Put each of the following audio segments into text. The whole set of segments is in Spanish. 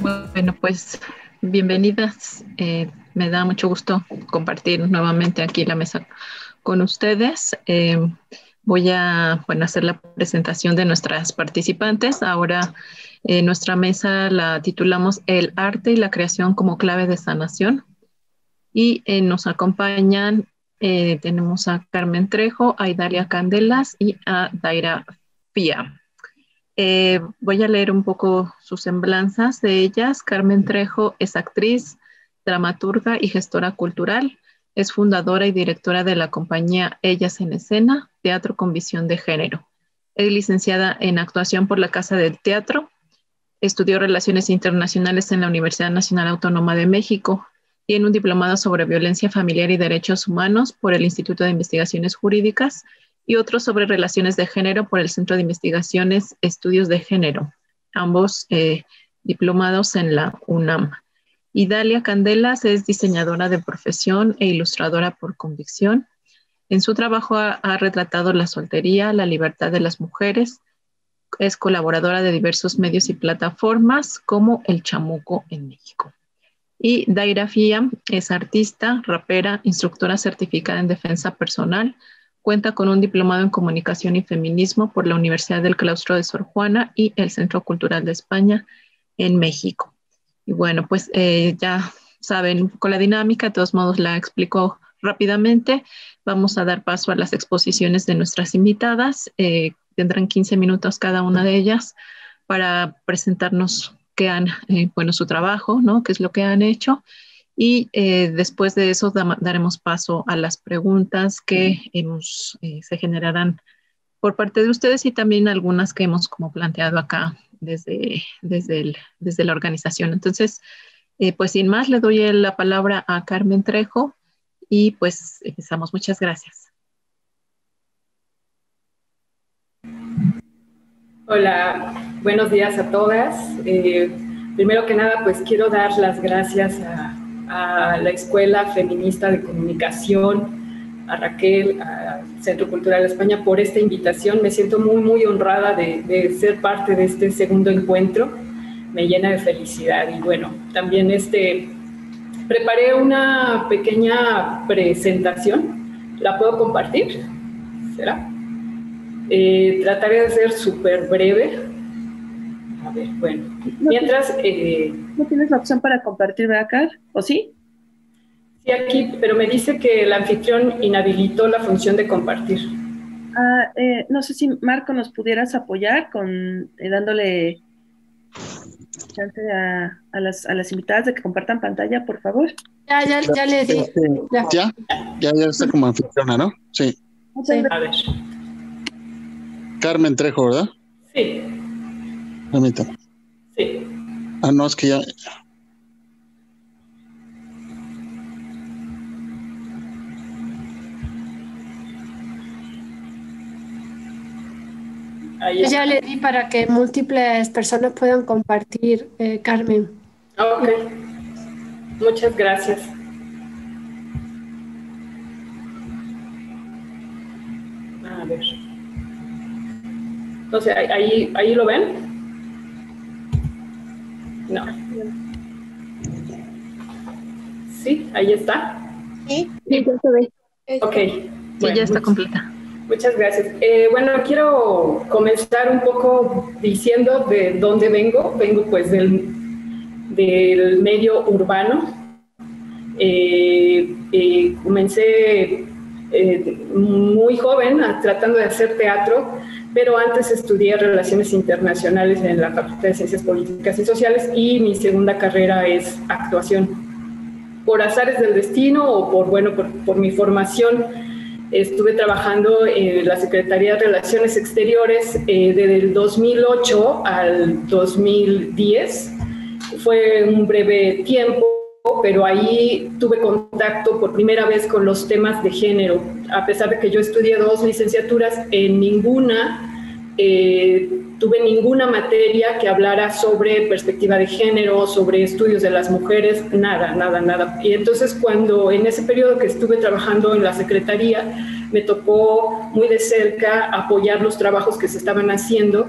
Bueno, pues bienvenidas. Eh, me da mucho gusto compartir nuevamente aquí la mesa con ustedes. Eh, voy a bueno, hacer la presentación de nuestras participantes. Ahora eh, nuestra mesa la titulamos El arte y la creación como clave de sanación. Y nos acompañan, tenemos a Carmen Trejo, a Idalia Candelas y a Daira Fía. Eh, voy a leer un poco sus semblanzas de ellas. Carmen Trejo es actriz, dramaturga y gestora cultural. Es fundadora y directora de la compañía Ellas en Escena, Teatro con Visión de Género. Es licenciada en actuación por la Casa del Teatro. Estudió Relaciones Internacionales en la Universidad Nacional Autónoma de México. Tiene un diplomado sobre violencia familiar y derechos humanos por el Instituto de Investigaciones Jurídicas y otro sobre relaciones de género por el Centro de Investigaciones Estudios de Género, ambos eh, diplomados en la UNAM. Y Dalia Candelas es diseñadora de profesión e ilustradora por convicción. En su trabajo ha, retratado la soltería, la libertad de las mujeres. Es colaboradora de diversos medios y plataformas como El Chamuco en México. Y Daira Fía es artista, rapera, instructora certificada en defensa personal, Cuenta con un diplomado en comunicación y feminismo por la Universidad del Claustro de Sor Juana y el Centro Cultural de España en México. Y bueno, pues eh, ya saben un poco la dinámica, de todos modos la explico rápidamente. Vamos a dar paso a las exposiciones de nuestras invitadas. Eh, tendrán 15 minutos cada una de ellas para presentarnos qué han, eh, bueno, su trabajo, ¿no? ¿Qué es lo que han hecho? Y eh, después de eso daremos paso a las preguntas que hemos, eh, se generarán por parte de ustedes y también algunas que hemos como planteado acá desde, desde, desde la organización. Entonces, eh, pues sin más, le doy la palabra a Carmen Trejo y pues empezamos. Muchas gracias. Hola, buenos días a todas. primero que nada, pues quiero dar las gracias a a la Escuela Feminista de Comunicación, a Raquel, al Centro Cultural de España por esta invitación. Me siento muy, muy honrada de, ser parte de este segundo encuentro. Me llena de felicidad y bueno, también este, preparé una pequeña presentación. ¿La puedo compartir? ¿Será? Eh, trataré de ser súper breve. A ver, bueno. Mientras... Eh, ¿No tienes la opción para compartir, verdad, ¿O sí? Sí, aquí, pero me dice que el anfitrión inhabilitó la función de compartir. Ah, eh, no sé si Marco nos pudieras apoyar con eh, dándole chance a, las, a, las, invitadas de que compartan pantalla, por favor. Ya, ya, ya le di. Ya, ya, ya, ya está como anfitriona, ¿no? Sí. sí. A ver. Carmen Trejo, ¿verdad? Sí. Permítame. Sí. Ah, no, es que ya. ya le di para que múltiples personas puedan compartir, eh, Carmen. Ok. Muchas gracias. A ver. Entonces, ahí, ahí lo ven. No. Sí, ahí está. Sí, ya se ve. Ok. Sí, ya está completa. Muchas gracias. Eh, bueno, quiero comenzar un poco diciendo de dónde vengo. Vengo pues del, del medio urbano. Eh, eh, comencé muy joven tratando de hacer teatro pero antes estudié Relaciones Internacionales en la Facultad de Ciencias Políticas y Sociales y mi segunda carrera es actuación. Por azares del destino o por, bueno, por, mi formación, estuve trabajando en la Secretaría de Relaciones Exteriores eh, desde el 2008 al 2010. Fue un breve tiempo pero ahí tuve contacto por primera vez con los temas de género. A pesar de que yo estudié dos licenciaturas, en ninguna eh, tuve ninguna materia que hablara sobre perspectiva de género, sobre estudios de las mujeres, nada, nada, nada. Y entonces cuando en ese periodo que estuve trabajando en la Secretaría, me tocó muy de cerca apoyar los trabajos que se estaban haciendo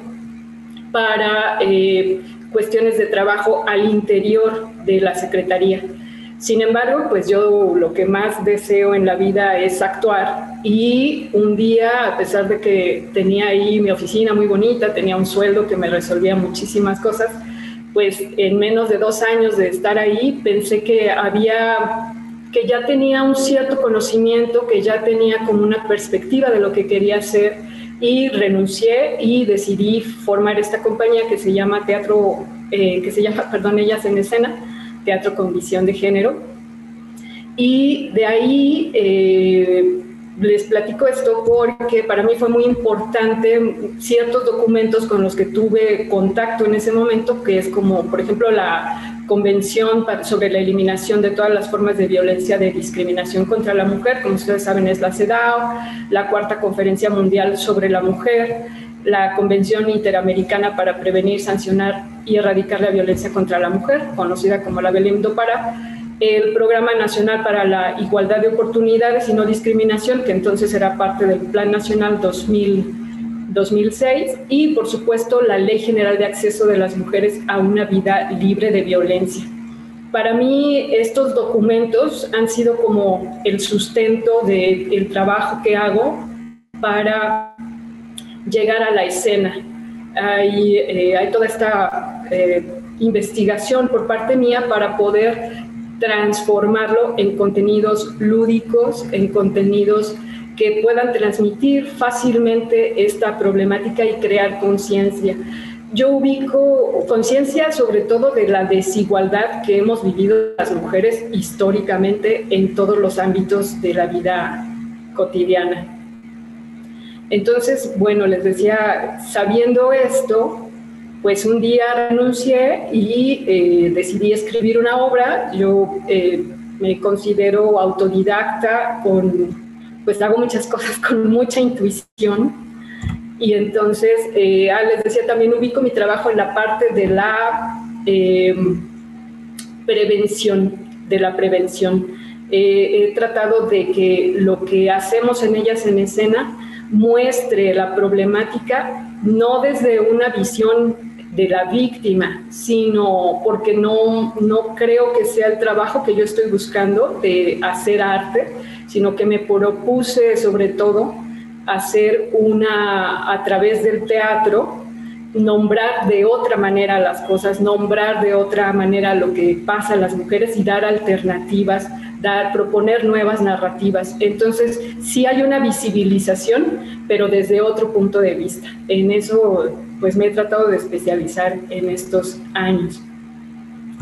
para eh, cuestiones de trabajo al interior de la Secretaría. Sin embargo, pues yo lo que más deseo en la vida es actuar y un día, a pesar de que tenía ahí mi oficina muy bonita, tenía un sueldo que me resolvía muchísimas cosas, pues en menos de dos años de estar ahí pensé que había, que ya tenía un cierto conocimiento, que ya tenía como una perspectiva de lo que quería hacer y renuncié y decidí formar esta compañía que se llama Teatro, eh, que se llama, perdón, Ellas en Escena, teatro con visión de género. Y de ahí eh, les platico esto porque para mí fue muy importante ciertos documentos con los que tuve contacto en ese momento, que es como, por ejemplo, la Convención sobre la Eliminación de todas las formas de violencia de discriminación contra la mujer, como ustedes saben es la CEDAW, la Cuarta Conferencia Mundial sobre la Mujer, la Convención Interamericana para Prevenir, Sancionar y Erradicar la Violencia contra la Mujer, conocida como la Belém do Pará, el Programa Nacional para la Igualdad de Oportunidades y No Discriminación, que entonces era parte del Plan Nacional 2000, 2006, y por supuesto la Ley General de Acceso de las Mujeres a una Vida Libre de Violencia. Para mí estos documentos han sido como el sustento del trabajo que hago para llegar a la escena. Hay, eh, hay toda esta eh, investigación por parte mía para poder transformarlo en contenidos lúdicos, en contenidos que puedan transmitir fácilmente esta problemática y crear conciencia. Yo ubico conciencia sobre todo de la desigualdad que hemos vivido las mujeres históricamente en todos los ámbitos de la vida cotidiana. Entonces, bueno, les decía, sabiendo esto, pues un día renuncié y eh, decidí escribir una obra. Yo eh, me considero autodidacta, pues hago muchas cosas con mucha intuición. Y entonces, eh, ah, les decía, también ubico mi trabajo en la parte de la prevención, de la prevención. he tratado de que lo que hacemos en ellas en escena muestre la problemática no desde una visión de la víctima, sino porque no, no creo que sea el trabajo que yo estoy buscando de hacer arte, sino que me propuse sobre todo hacer una, a través del teatro, nombrar de otra manera las cosas, nombrar de otra manera lo que pasa a las mujeres y dar alternativas proponer nuevas narrativas. Entonces, sí hay una visibilización, pero desde otro punto de vista. En eso, pues me he tratado de especializar en estos años.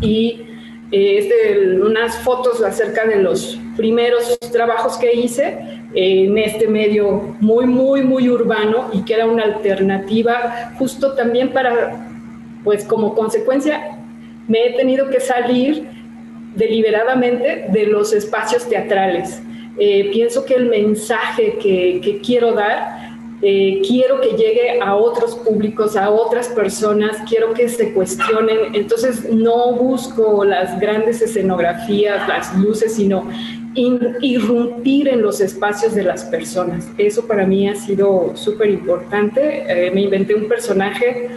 Y eh, este, unas fotos acerca de los primeros trabajos que hice en este medio muy, muy, muy urbano y que era una alternativa justo también para, pues como consecuencia, me he tenido que salir deliberadamente de los espacios teatrales. Eh, pienso que el mensaje que, quiero dar, eh, quiero que llegue a otros públicos, a otras personas, quiero que se cuestionen. Entonces no busco las grandes escenografías, las luces, sino irrumpir en los espacios de las personas. Eso para mí ha sido súper importante. Eh, me inventé un personaje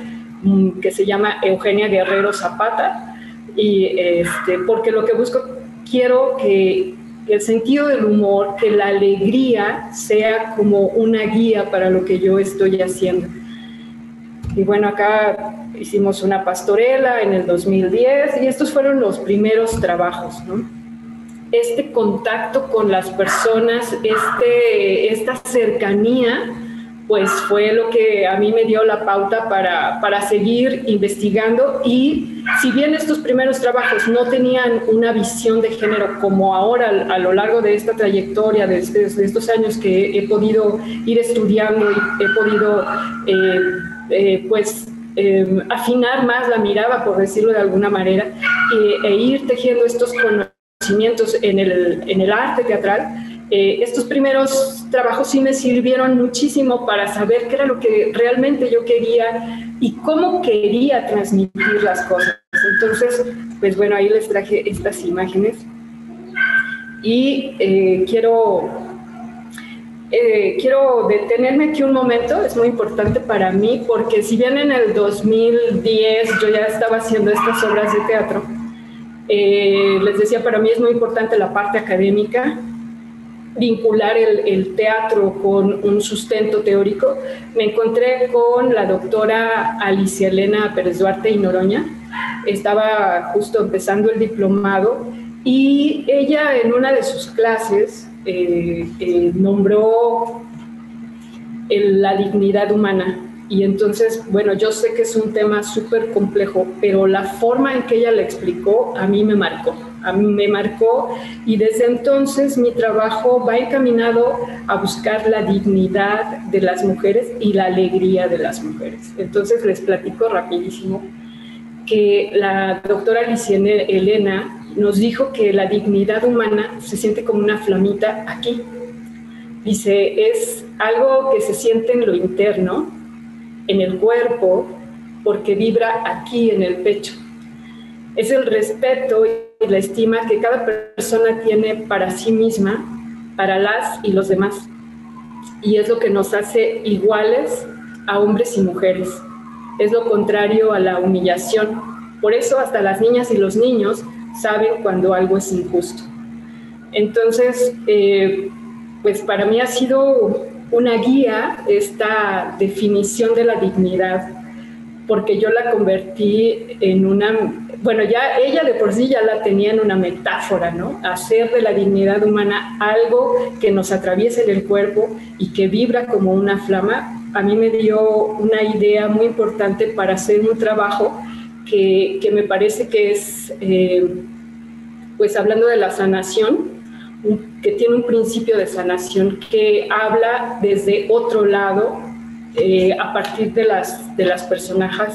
mm, que se llama Eugenia Guerrero Zapata y este, porque lo que busco, quiero que el sentido del humor, que la alegría sea como una guía para lo que yo estoy haciendo. Y bueno, acá hicimos una pastorela en el 2010 y estos fueron los primeros trabajos, ¿no? Este contacto con las personas, este, esta cercanía, pues fue lo que a mí me dio la pauta para, para, seguir investigando. Y si bien estos primeros trabajos no tenían una visión de género como ahora a, lo largo de esta trayectoria, de, estos años que he podido ir estudiando y he podido eh, eh, pues em, afinar más la mirada, por decirlo de alguna manera, e ir tejiendo estos conocimientos en el, en el arte teatral, eh, estos primeros trabajos sí me sirvieron muchísimo para saber qué era lo que realmente yo quería y cómo quería transmitir las cosas. Entonces, pues bueno, ahí les traje estas imágenes y eh, quiero eh, quiero detenerme aquí un momento, es muy importante para mí, porque si bien en el 2010 yo ya estaba haciendo estas obras de teatro, les decía, para mí es muy importante la parte académica, vincular el, el, teatro con un sustento teórico, me encontré con la doctora Alicia Elena Pérez Duarte y Noroña. Estaba justo empezando el diplomado y ella en una de sus clases eh, eh, nombró la dignidad humana. Y entonces, bueno, yo sé que es un tema súper complejo, pero la forma en que ella le explicó a mí me marcó a mí me marcó y desde entonces mi trabajo va encaminado a buscar la dignidad de las mujeres y la alegría de las mujeres. Entonces les platico rapidísimo que la doctora Liciene Elena nos dijo que la dignidad humana se siente como una flamita aquí. Dice, es algo que se siente en lo interno, en el cuerpo, porque vibra aquí en el pecho. Es el respeto la estima que cada persona tiene para sí misma, para las y los demás. Y es lo que nos hace iguales a hombres y mujeres. Es lo contrario a la humillación. Por eso hasta las niñas y los niños saben cuando algo es injusto. Entonces, eh, pues para mí ha sido una guía esta definición de la dignidad, porque yo la convertí en una bueno, ya ella de por sí ya la tenía en una metáfora, ¿no? Hacer de la dignidad humana algo que nos atraviese en el cuerpo y que vibra como una flama, a mí me dio una idea muy importante para hacer un trabajo que, que me parece que es, eh, pues hablando de la sanación, que tiene un principio de sanación que habla desde otro lado eh, a partir de las, de las personajes,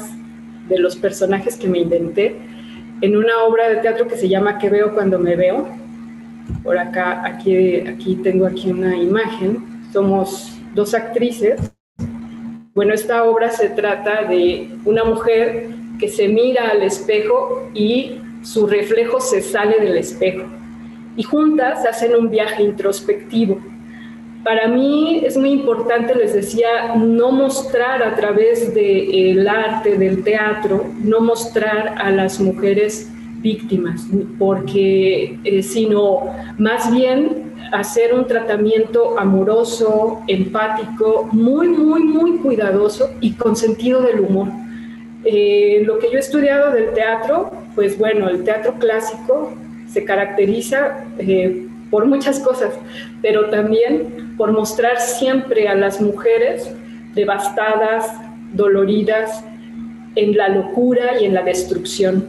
de los personajes que me inventé en una obra de teatro que se llama ¿Qué veo cuando me veo? Por acá, aquí, aquí tengo aquí una imagen. Somos dos actrices. Bueno, esta obra se trata de una mujer que se mira al espejo y su reflejo se sale del espejo. Y juntas hacen un viaje introspectivo para mí es muy importante, les decía, no mostrar a través del arte, del teatro, no mostrar a las mujeres víctimas, porque eh, sino más bien hacer un tratamiento amoroso, empático, muy, muy, muy cuidadoso y con sentido del humor. Eh, lo que yo he estudiado del teatro, pues bueno, el teatro clásico se caracteriza eh, por muchas cosas, pero también por mostrar siempre a las mujeres devastadas, doloridas, en la locura y en la destrucción.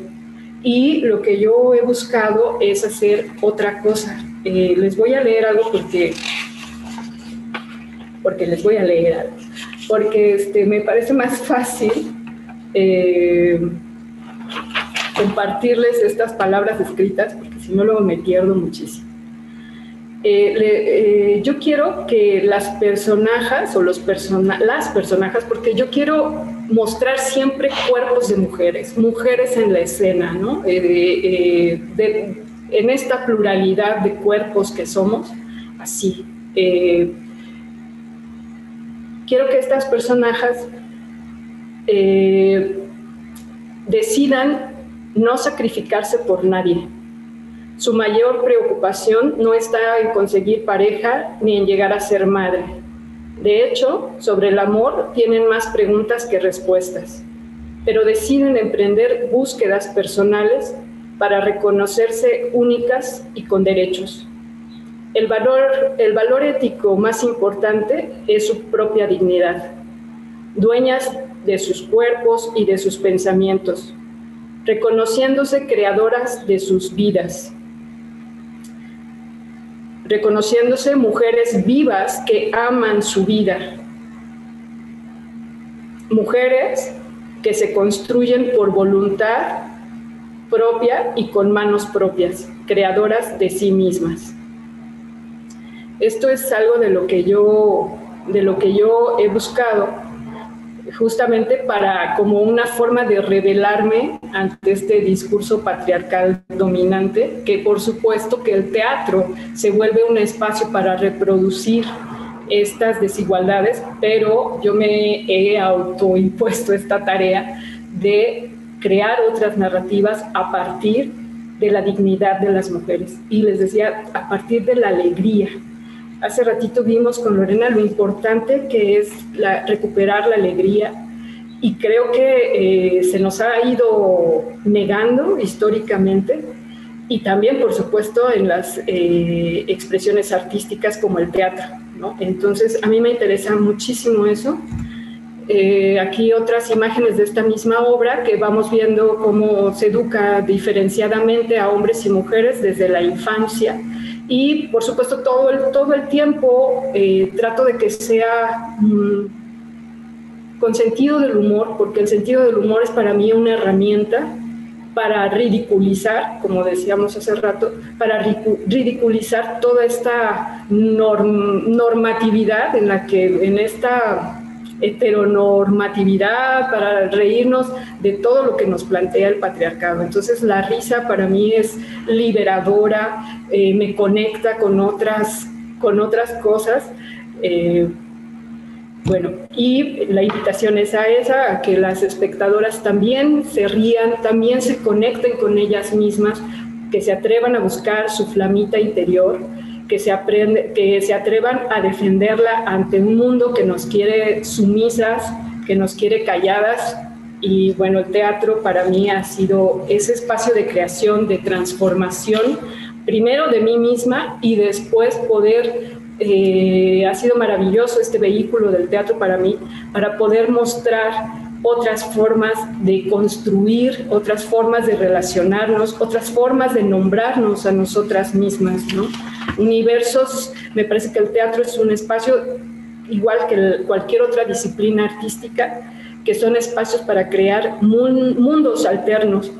Y lo que yo he buscado es hacer otra cosa. Eh, les voy a leer algo porque, porque les voy a leer algo, porque este, me parece más fácil eh, compartirles estas palabras escritas, porque si no luego me pierdo muchísimo. Eh, eh, yo quiero que las personajes o los las personajes, porque yo quiero mostrar siempre cuerpos de mujeres, mujeres en la escena, ¿no? Eh, en esta pluralidad de cuerpos que somos, así. quiero que estas personajes decidan no sacrificarse por nadie, su mayor preocupación no está en conseguir pareja ni en llegar a ser madre. De hecho, sobre el amor tienen más preguntas que respuestas, pero deciden emprender búsquedas personales para reconocerse únicas y con derechos. El valor, ético más importante es su propia dignidad, dueñas de sus cuerpos y de sus pensamientos, reconociéndose creadoras de sus vidas reconociéndose mujeres vivas que aman su vida, mujeres que se construyen por voluntad propia y con manos propias, creadoras de sí mismas. Esto es algo de lo que yo de lo que yo he buscado justamente para como una forma de revelarme ante este discurso patriarcal dominante, que por supuesto que el teatro se vuelve un espacio para reproducir estas desigualdades, pero yo me he autoimpuesto esta tarea de crear otras narrativas a partir de la dignidad de las mujeres. Y les decía, a partir de la alegría. Hace ratito vimos con Lorena lo importante que es la, recuperar la alegría y creo que eh, se nos ha ido negando históricamente y también, por supuesto, en las eh, expresiones artísticas como el teatro. ¿no? Entonces, a mí me interesa muchísimo eso. Eh, aquí otras imágenes de esta misma obra que vamos viendo cómo se educa diferenciadamente a hombres y mujeres desde la infancia. Y, por supuesto, todo el, todo el tiempo eh, trato de que sea mm, con sentido del humor, porque el sentido del humor es para mí una herramienta para ridiculizar, como decíamos hace rato, para ridiculizar toda esta normatividad en la que, en esta heteronormatividad, para reírnos de todo lo que nos plantea el patriarcado. Entonces la risa para mí es liberadora, eh, me conecta con otras, con otras cosas. Eh, bueno, y la invitación es a esa, a que las espectadoras también se rían, también se conecten con ellas mismas, que se atrevan a buscar su flamita interior, que se, aprende, que se atrevan a defenderla ante un mundo que nos quiere sumisas, que nos quiere calladas. Y bueno, el teatro para mí ha sido ese espacio de creación, de transformación, primero de mí misma y después poder eh, ha sido maravilloso este vehículo del teatro para mí, para poder mostrar otras formas de construir, otras formas de relacionarnos, otras formas de nombrarnos a nosotras mismas, ¿no? Universos, me parece que el teatro es un espacio igual que cualquier otra disciplina artística, que son espacios para crear mundos alternos,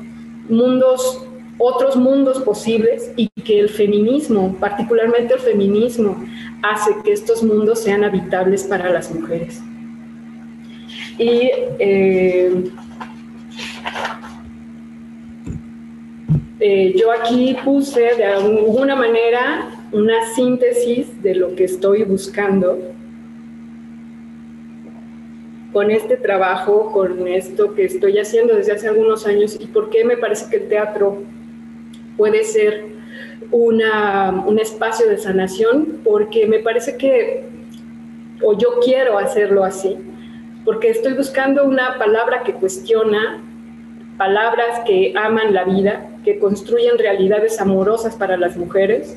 mundos otros mundos posibles y que el feminismo, particularmente el feminismo, hace que estos mundos sean habitables para las mujeres. Y eh, eh, yo aquí puse de alguna manera una síntesis de lo que estoy buscando con este trabajo, con esto que estoy haciendo desde hace algunos años y por qué me parece que el teatro puede ser una, un espacio de sanación, porque me parece que, o yo quiero hacerlo así, porque estoy buscando una palabra que cuestiona, palabras que aman la vida, que construyen realidades amorosas para las mujeres,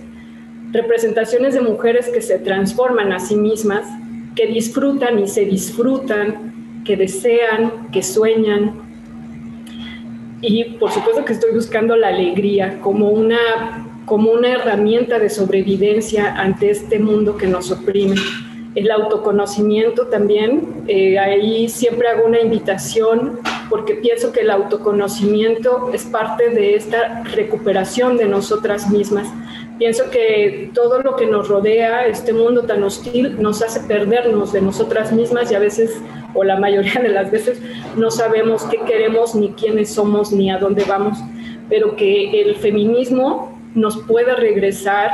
representaciones de mujeres que se transforman a sí mismas, que disfrutan y se disfrutan, que desean, que sueñan, y por supuesto que estoy buscando la alegría como una, como una herramienta de sobrevivencia ante este mundo que nos oprime. El autoconocimiento también, eh, ahí siempre hago una invitación porque pienso que el autoconocimiento es parte de esta recuperación de nosotras mismas. Pienso que todo lo que nos rodea, este mundo tan hostil, nos hace perdernos de nosotras mismas y a veces o la mayoría de las veces no sabemos qué queremos, ni quiénes somos, ni a dónde vamos, pero que el feminismo nos puede regresar,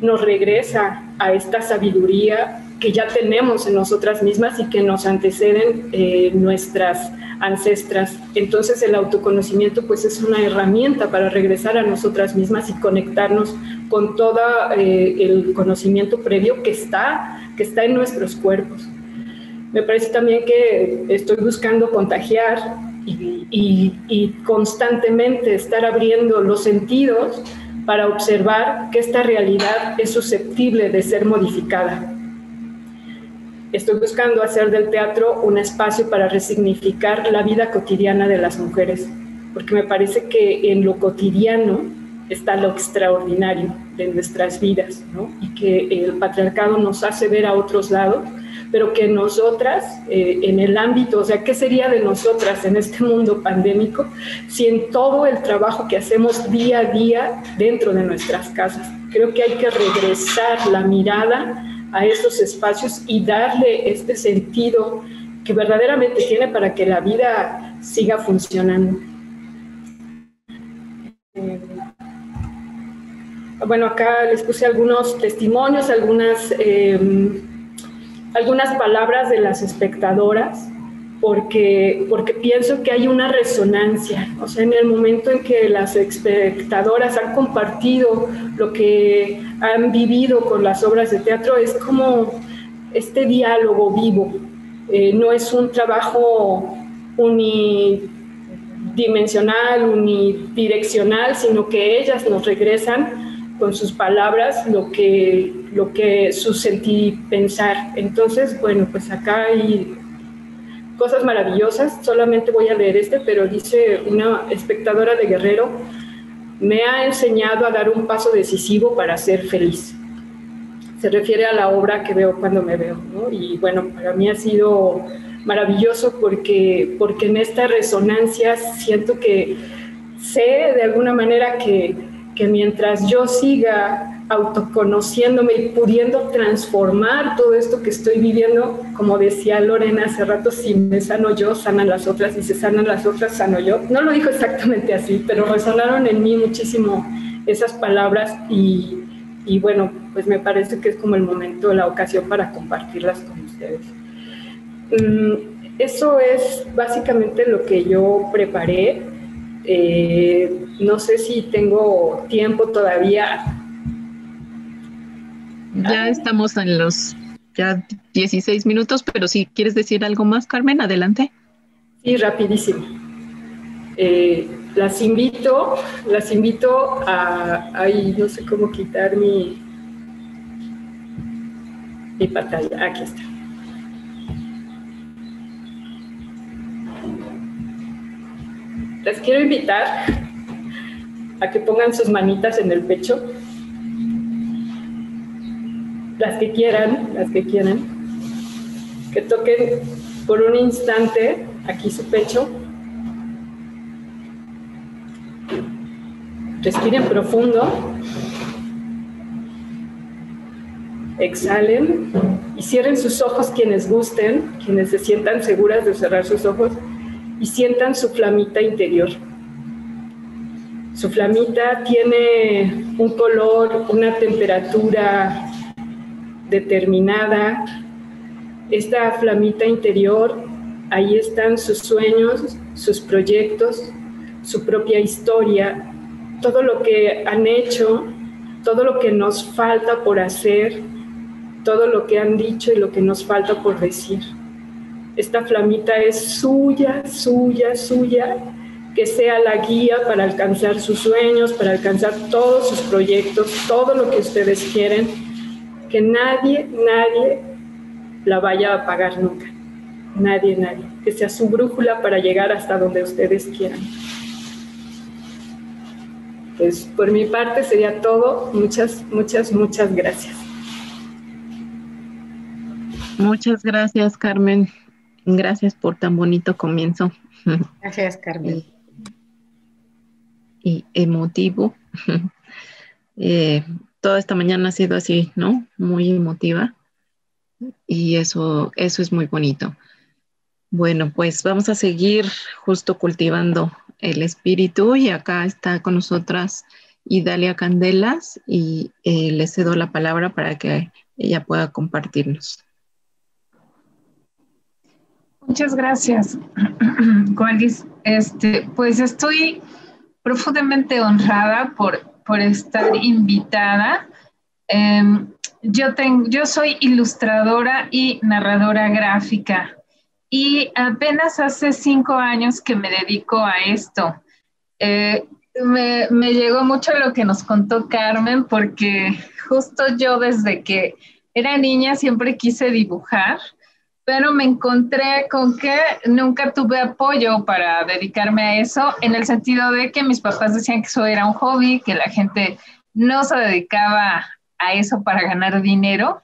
nos regresa a esta sabiduría que ya tenemos en nosotras mismas y que nos anteceden eh, nuestras ancestras. Entonces el autoconocimiento pues es una herramienta para regresar a nosotras mismas y conectarnos con todo eh, el conocimiento previo que está, que está en nuestros cuerpos. Me parece también que estoy buscando contagiar y, constantemente estar abriendo los sentidos para observar que esta realidad es susceptible de ser modificada. Estoy buscando hacer del teatro un espacio para resignificar la vida cotidiana de las mujeres, porque me parece que en lo cotidiano está lo extraordinario de nuestras vidas, ¿no? y que el patriarcado nos hace ver a otros lados pero que nosotras, eh, en el ámbito, o sea, ¿qué sería de nosotras en este mundo pandémico si en todo el trabajo que hacemos día a día dentro de nuestras casas? Creo que hay que regresar la mirada a esos espacios y darle este sentido que verdaderamente tiene para que la vida siga funcionando. Eh, bueno, acá les puse algunos testimonios, algunas... Eh, algunas palabras de las espectadoras porque, porque pienso que hay una resonancia. O sea, en el momento en que las espectadoras han compartido lo que han vivido con las obras de teatro, es como este diálogo vivo. Eh, no es un trabajo unidimensional, unidireccional, sino que ellas nos regresan con sus palabras lo que, lo que su sentir pensar. Entonces, bueno, pues acá hay cosas maravillosas, solamente voy a leer este, pero dice una espectadora de Guerrero, me ha enseñado a dar un paso decisivo para ser feliz. Se refiere a la obra que veo cuando me veo, ¿no? Y bueno, para mí ha sido maravilloso porque, porque en esta resonancia siento que sé de alguna manera que, que mientras yo siga autoconociéndome y pudiendo transformar todo esto que estoy viviendo, como decía Lorena hace rato, si me sano yo, sanan las otras, y si se sanan las otras, sano yo. No lo dijo exactamente así, pero resonaron en mí muchísimo esas palabras y, y bueno, pues me parece que es como el momento, la ocasión para compartirlas con ustedes. Mm, eso es básicamente lo que yo preparé. Eh, no sé si tengo tiempo todavía ya estamos en los ya 16 minutos, pero si quieres decir algo más, Carmen, adelante. Sí, rapidísimo. Eh, las invito, las invito a, ahí no sé cómo quitar mi, mi pantalla. Aquí está. Las quiero invitar a que pongan sus manitas en el pecho las que quieran, las que quieran, que toquen por un instante aquí su pecho. Respiren profundo. Exhalen y cierren sus ojos quienes gusten, quienes se sientan seguras de cerrar sus ojos y sientan su flamita interior. Su flamita tiene un color, una temperatura determinada, esta flamita interior, ahí están sus sueños, sus proyectos, su propia historia, todo lo que han hecho, todo lo que nos falta por hacer, todo lo que han dicho y lo que nos falta por decir. Esta flamita es suya, suya, suya, que sea la guía para alcanzar sus sueños, para alcanzar todos sus proyectos, todo lo que ustedes quieren que nadie, nadie la vaya a apagar nunca. Nadie, nadie. Que sea su brújula para llegar hasta donde ustedes quieran. Pues por mi parte sería todo. Muchas, muchas, muchas gracias. Muchas gracias, Carmen. Gracias por tan bonito comienzo. Gracias, Carmen. Y, emotivo. Eh, toda esta mañana ha sido así, ¿no? Muy emotiva. Y eso, eso es muy bonito. Bueno, pues vamos a seguir justo cultivando el espíritu y acá está con nosotras Idalia Candelas y eh, le cedo la palabra para que ella pueda compartirnos. Muchas gracias, Coaldis. Este, pues estoy profundamente honrada por por estar invitada. Em, yo, tengo, yo soy ilustradora y narradora gráfica y apenas hace cinco años que me dedico a esto. Eh, me, me, llegó mucho lo que nos contó Carmen porque justo yo desde que era niña siempre quise dibujar pero me encontré con que nunca tuve apoyo para dedicarme a eso, en el sentido de que mis papás decían que eso era un hobby, que la gente no se dedicaba a eso para ganar dinero,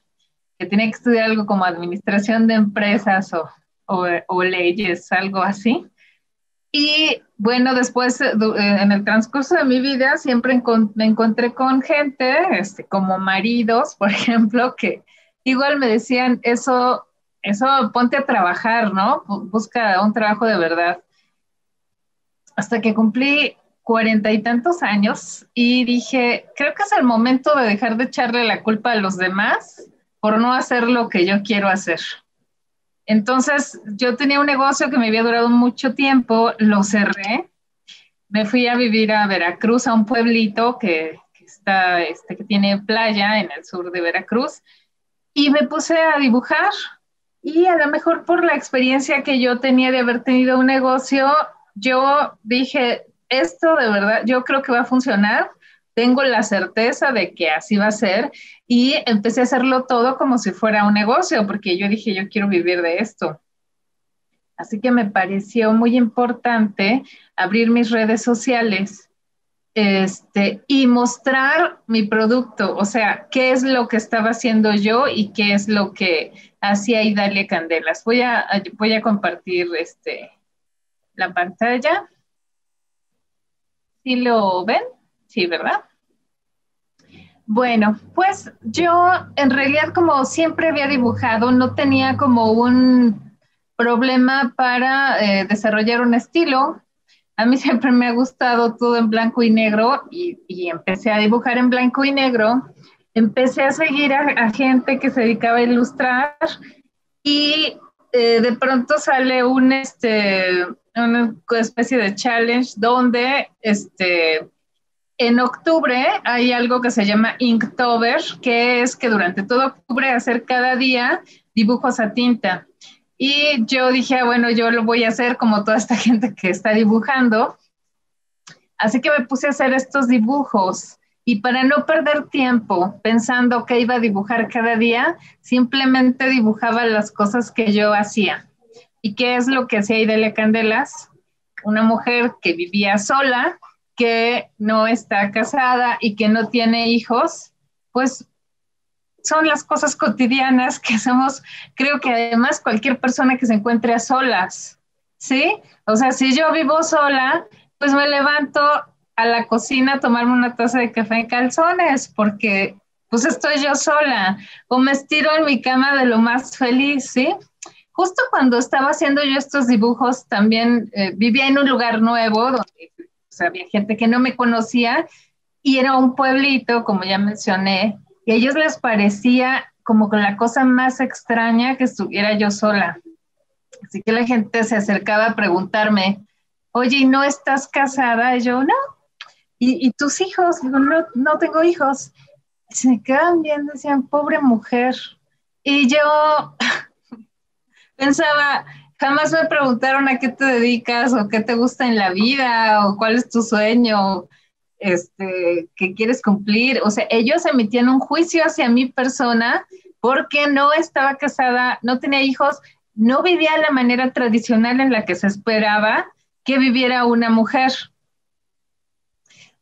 que tenía que estudiar algo como administración de empresas o, o, leyes, algo así. Y bueno, después, eh, eh, en el transcurso de mi vida, siempre me encontré con gente, este, como maridos, por ejemplo, que igual me decían, eso eso ponte a trabajar, ¿no? Busca un trabajo de verdad. Hasta que cumplí cuarenta y tantos años y dije, creo que es el momento de dejar de echarle la culpa a los demás por no hacer lo que yo quiero hacer. Entonces, yo tenía un negocio que me había durado mucho tiempo, lo cerré, me fui a vivir a Veracruz, a un pueblito que, está, este, que tiene playa en el sur de Veracruz, y me puse a dibujar. Y a lo mejor por la experiencia que yo tenía de haber tenido un negocio, yo dije, esto de verdad, yo creo que va a funcionar tengo la certeza de que así va a ser y empecé a hacerlo todo como si fuera un negocio, porque yo dije, yo quiero vivir de esto. Así que me pareció muy importante abrir mis redes sociales este, y mostrar mi producto, o sea, qué es lo que estaba haciendo yo y qué es lo que hacía Idalia Candelas. Voy a, voy a compartir este, la pantalla. ¿Sí lo ven? Sí, ¿verdad? Bueno, pues yo en realidad como siempre había dibujado, no tenía como un problema para eh, desarrollar un estilo. A mí siempre me ha gustado todo en blanco y negro y, empecé a dibujar en blanco y negro. Empecé a seguir a, gente que se dedicaba a ilustrar y eh, de pronto sale un, este, una especie de challenge donde este, en octubre hay algo que se llama Inktober, que es que durante todo octubre hacer cada día dibujos a tinta. Y yo dije, ah, bueno, yo lo voy a hacer como toda esta gente que está dibujando. Así que me puse a hacer estos dibujos. Y para no perder tiempo pensando que iba a dibujar cada día, simplemente dibujaba las cosas que yo hacía. ¿Y qué es lo que hacía Idalia Candelas? Una mujer que vivía sola, que no está casada y que no tiene hijos, pues son las cosas cotidianas que hacemos, creo que además cualquier persona que se encuentre a solas, ¿sí? O sea, si yo vivo sola, pues me levanto a la cocina a tomarme una taza de café en calzones, porque pues estoy yo sola, o me estiro en mi cama de lo más feliz, ¿sí? Justo cuando estaba haciendo yo estos dibujos, también eh, vivía en un lugar nuevo, donde había gente que no me conocía y era un pueblito, como ya mencioné, y a ellos les parecía como con la cosa más extraña que estuviera yo sola. Así que la gente se acercaba a preguntarme, oye, ¿y no estás casada? Y yo, no. ¿Y, tus hijos? Digo, no, no tengo hijos. Y se me quedaban viendo, decían, pobre mujer. Y yo pensaba, Jamás me preguntaron a qué te dedicas o qué te gusta en la vida o cuál es tu sueño, este, que quieres cumplir. O sea, ellos emitían un juicio hacia mi persona porque no estaba casada, no tenía hijos, no vivía la manera tradicional en la que se esperaba que viviera una mujer.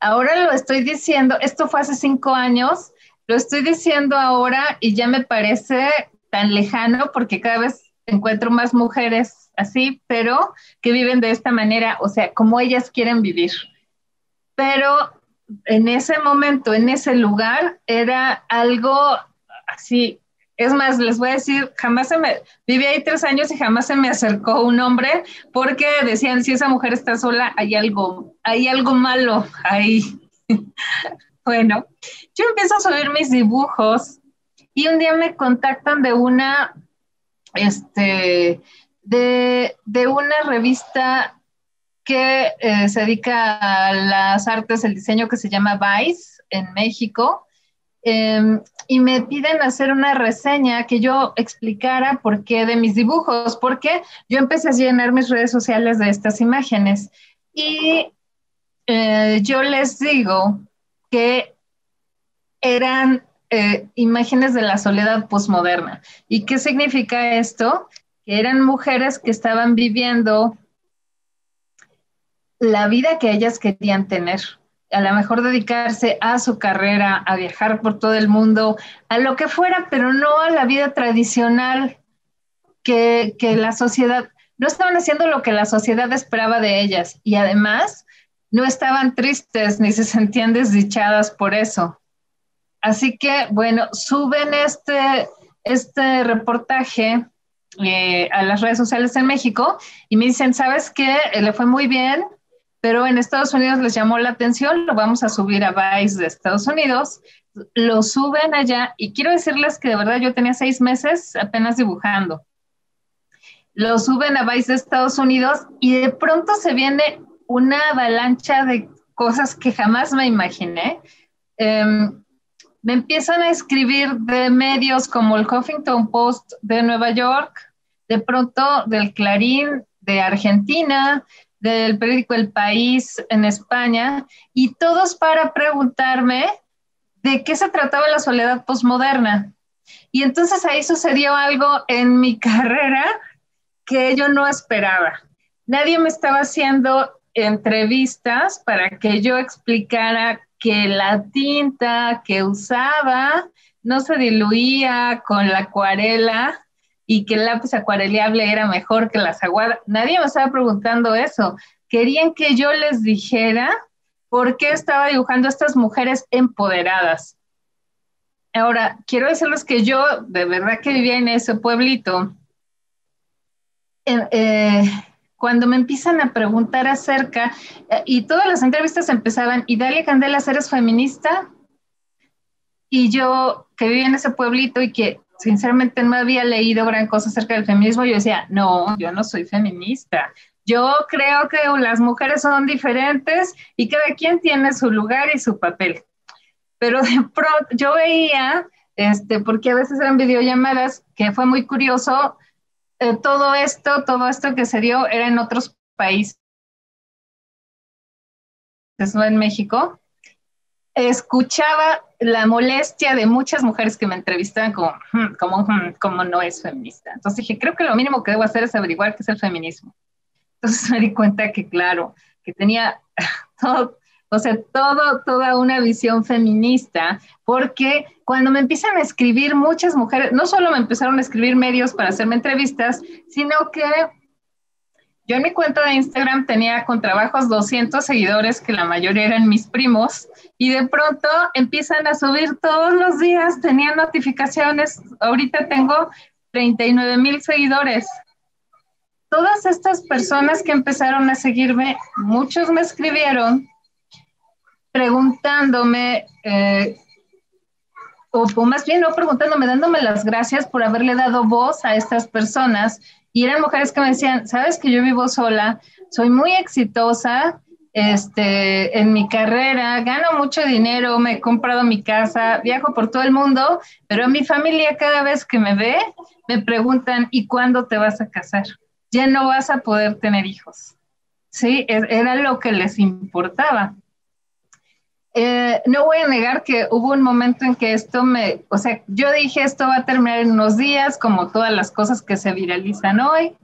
Ahora lo estoy diciendo, esto fue hace cinco años, lo estoy diciendo ahora y ya me parece tan lejano porque cada vez encuentro más mujeres así, pero que viven de esta manera, o sea, como ellas quieren vivir. Pero en ese momento, en ese lugar, era algo así. Es más, les voy a decir, jamás se me, viví ahí tres años y jamás se me acercó un hombre porque decían, si esa mujer está sola, hay algo, hay algo malo ahí. bueno, yo empiezo a subir mis dibujos y un día me contactan de una este, de, una revista que eh, se dedica a las artes, el diseño que se llama Vice en México. Em, y me piden hacer una reseña que yo explicara por qué de mis dibujos, porque yo empecé a llenar mis redes sociales de estas imágenes. Y eh, yo les digo que eran eh, imágenes de la soledad posmoderna. ¿Y qué significa esto? Que eran mujeres que estaban viviendo la vida que ellas querían tener. A lo mejor dedicarse a su carrera, a viajar por todo el mundo, a lo que fuera, pero no a la vida tradicional que, que la sociedad, no estaban haciendo lo que la sociedad esperaba de ellas y además no estaban tristes ni se sentían desdichadas por eso. Así que, bueno, suben este, este reportaje eh, a las redes sociales en México y me dicen, ¿sabes qué? Eh, le fue muy bien, pero en Estados Unidos les llamó la atención, lo vamos a subir a Vice de Estados Unidos. lo suben allá y quiero decirles que de verdad yo tenía seis meses apenas dibujando. Lo suben a Vice de Estados Unidos y de pronto se viene una avalancha de cosas que jamás me imaginé. Em, me empiezan a escribir de medios como el Huffington Post de Nueva York, de pronto del Clarín de Argentina, del periódico El País en España, y todos para preguntarme de qué se trataba la soledad posmoderna. Y entonces ahí sucedió algo en mi carrera que yo no esperaba. Nadie me estaba haciendo entrevistas para que yo explicara que la tinta que usaba no se diluía con la acuarela y que el lápiz acuareleable era mejor que las aguadas. Nadie me estaba preguntando eso. Querían que yo les dijera por qué estaba dibujando a estas mujeres empoderadas. Ahora, quiero decirles que yo de verdad que vivía en ese pueblito. Eh, eh, cuando me empiezan a preguntar acerca, eh, y todas las entrevistas empezaban, ¿y Dalia Candelas eres feminista? Y yo, que vivía en ese pueblito y que sinceramente no había leído gran cosa acerca del feminismo, yo decía, no, yo no soy feminista. Yo creo que las mujeres son diferentes y cada quien tiene su lugar y su papel. Pero de pronto yo veía, este, porque a veces eran videollamadas, que fue muy curioso, eh, todo esto, todo esto que se dio era en otros países, no en México. Escuchaba la molestia de muchas mujeres que me entrevistaban como, hmm, como, hmm, como no es feminista. Entonces dije, creo que lo mínimo que debo hacer es averiguar qué es el feminismo. Entonces me di cuenta que, claro, que tenía todo, o sea, todo, toda una visión feminista, porque cuando me empiezan a escribir muchas mujeres, no solo me empezaron a escribir medios para hacerme entrevistas, sino que yo en mi cuenta de Instagram tenía con trabajos 200 seguidores, que la mayoría eran mis primos, y de pronto empiezan a subir todos los días, tenía notificaciones, ahorita tengo 39 mil seguidores. Todas estas personas que empezaron a seguirme, muchos me escribieron preguntándome, eh, o, más bien no preguntándome, dándome las gracias por haberle dado voz a estas personas. Y eran mujeres que me decían, sabes que yo vivo sola, soy muy exitosa este, en mi carrera, gano mucho dinero, me he comprado mi casa, viajo por todo el mundo, pero a mi familia cada vez que me ve, me preguntan, ¿y cuándo te vas a casar? Ya no vas a poder tener hijos. Sí, e, era lo que les importaba. Eh, no voy a negar que hubo un momento en que esto me, o sea, yo dije esto va a terminar en unos días, como todas las cosas que se viralizan hoy,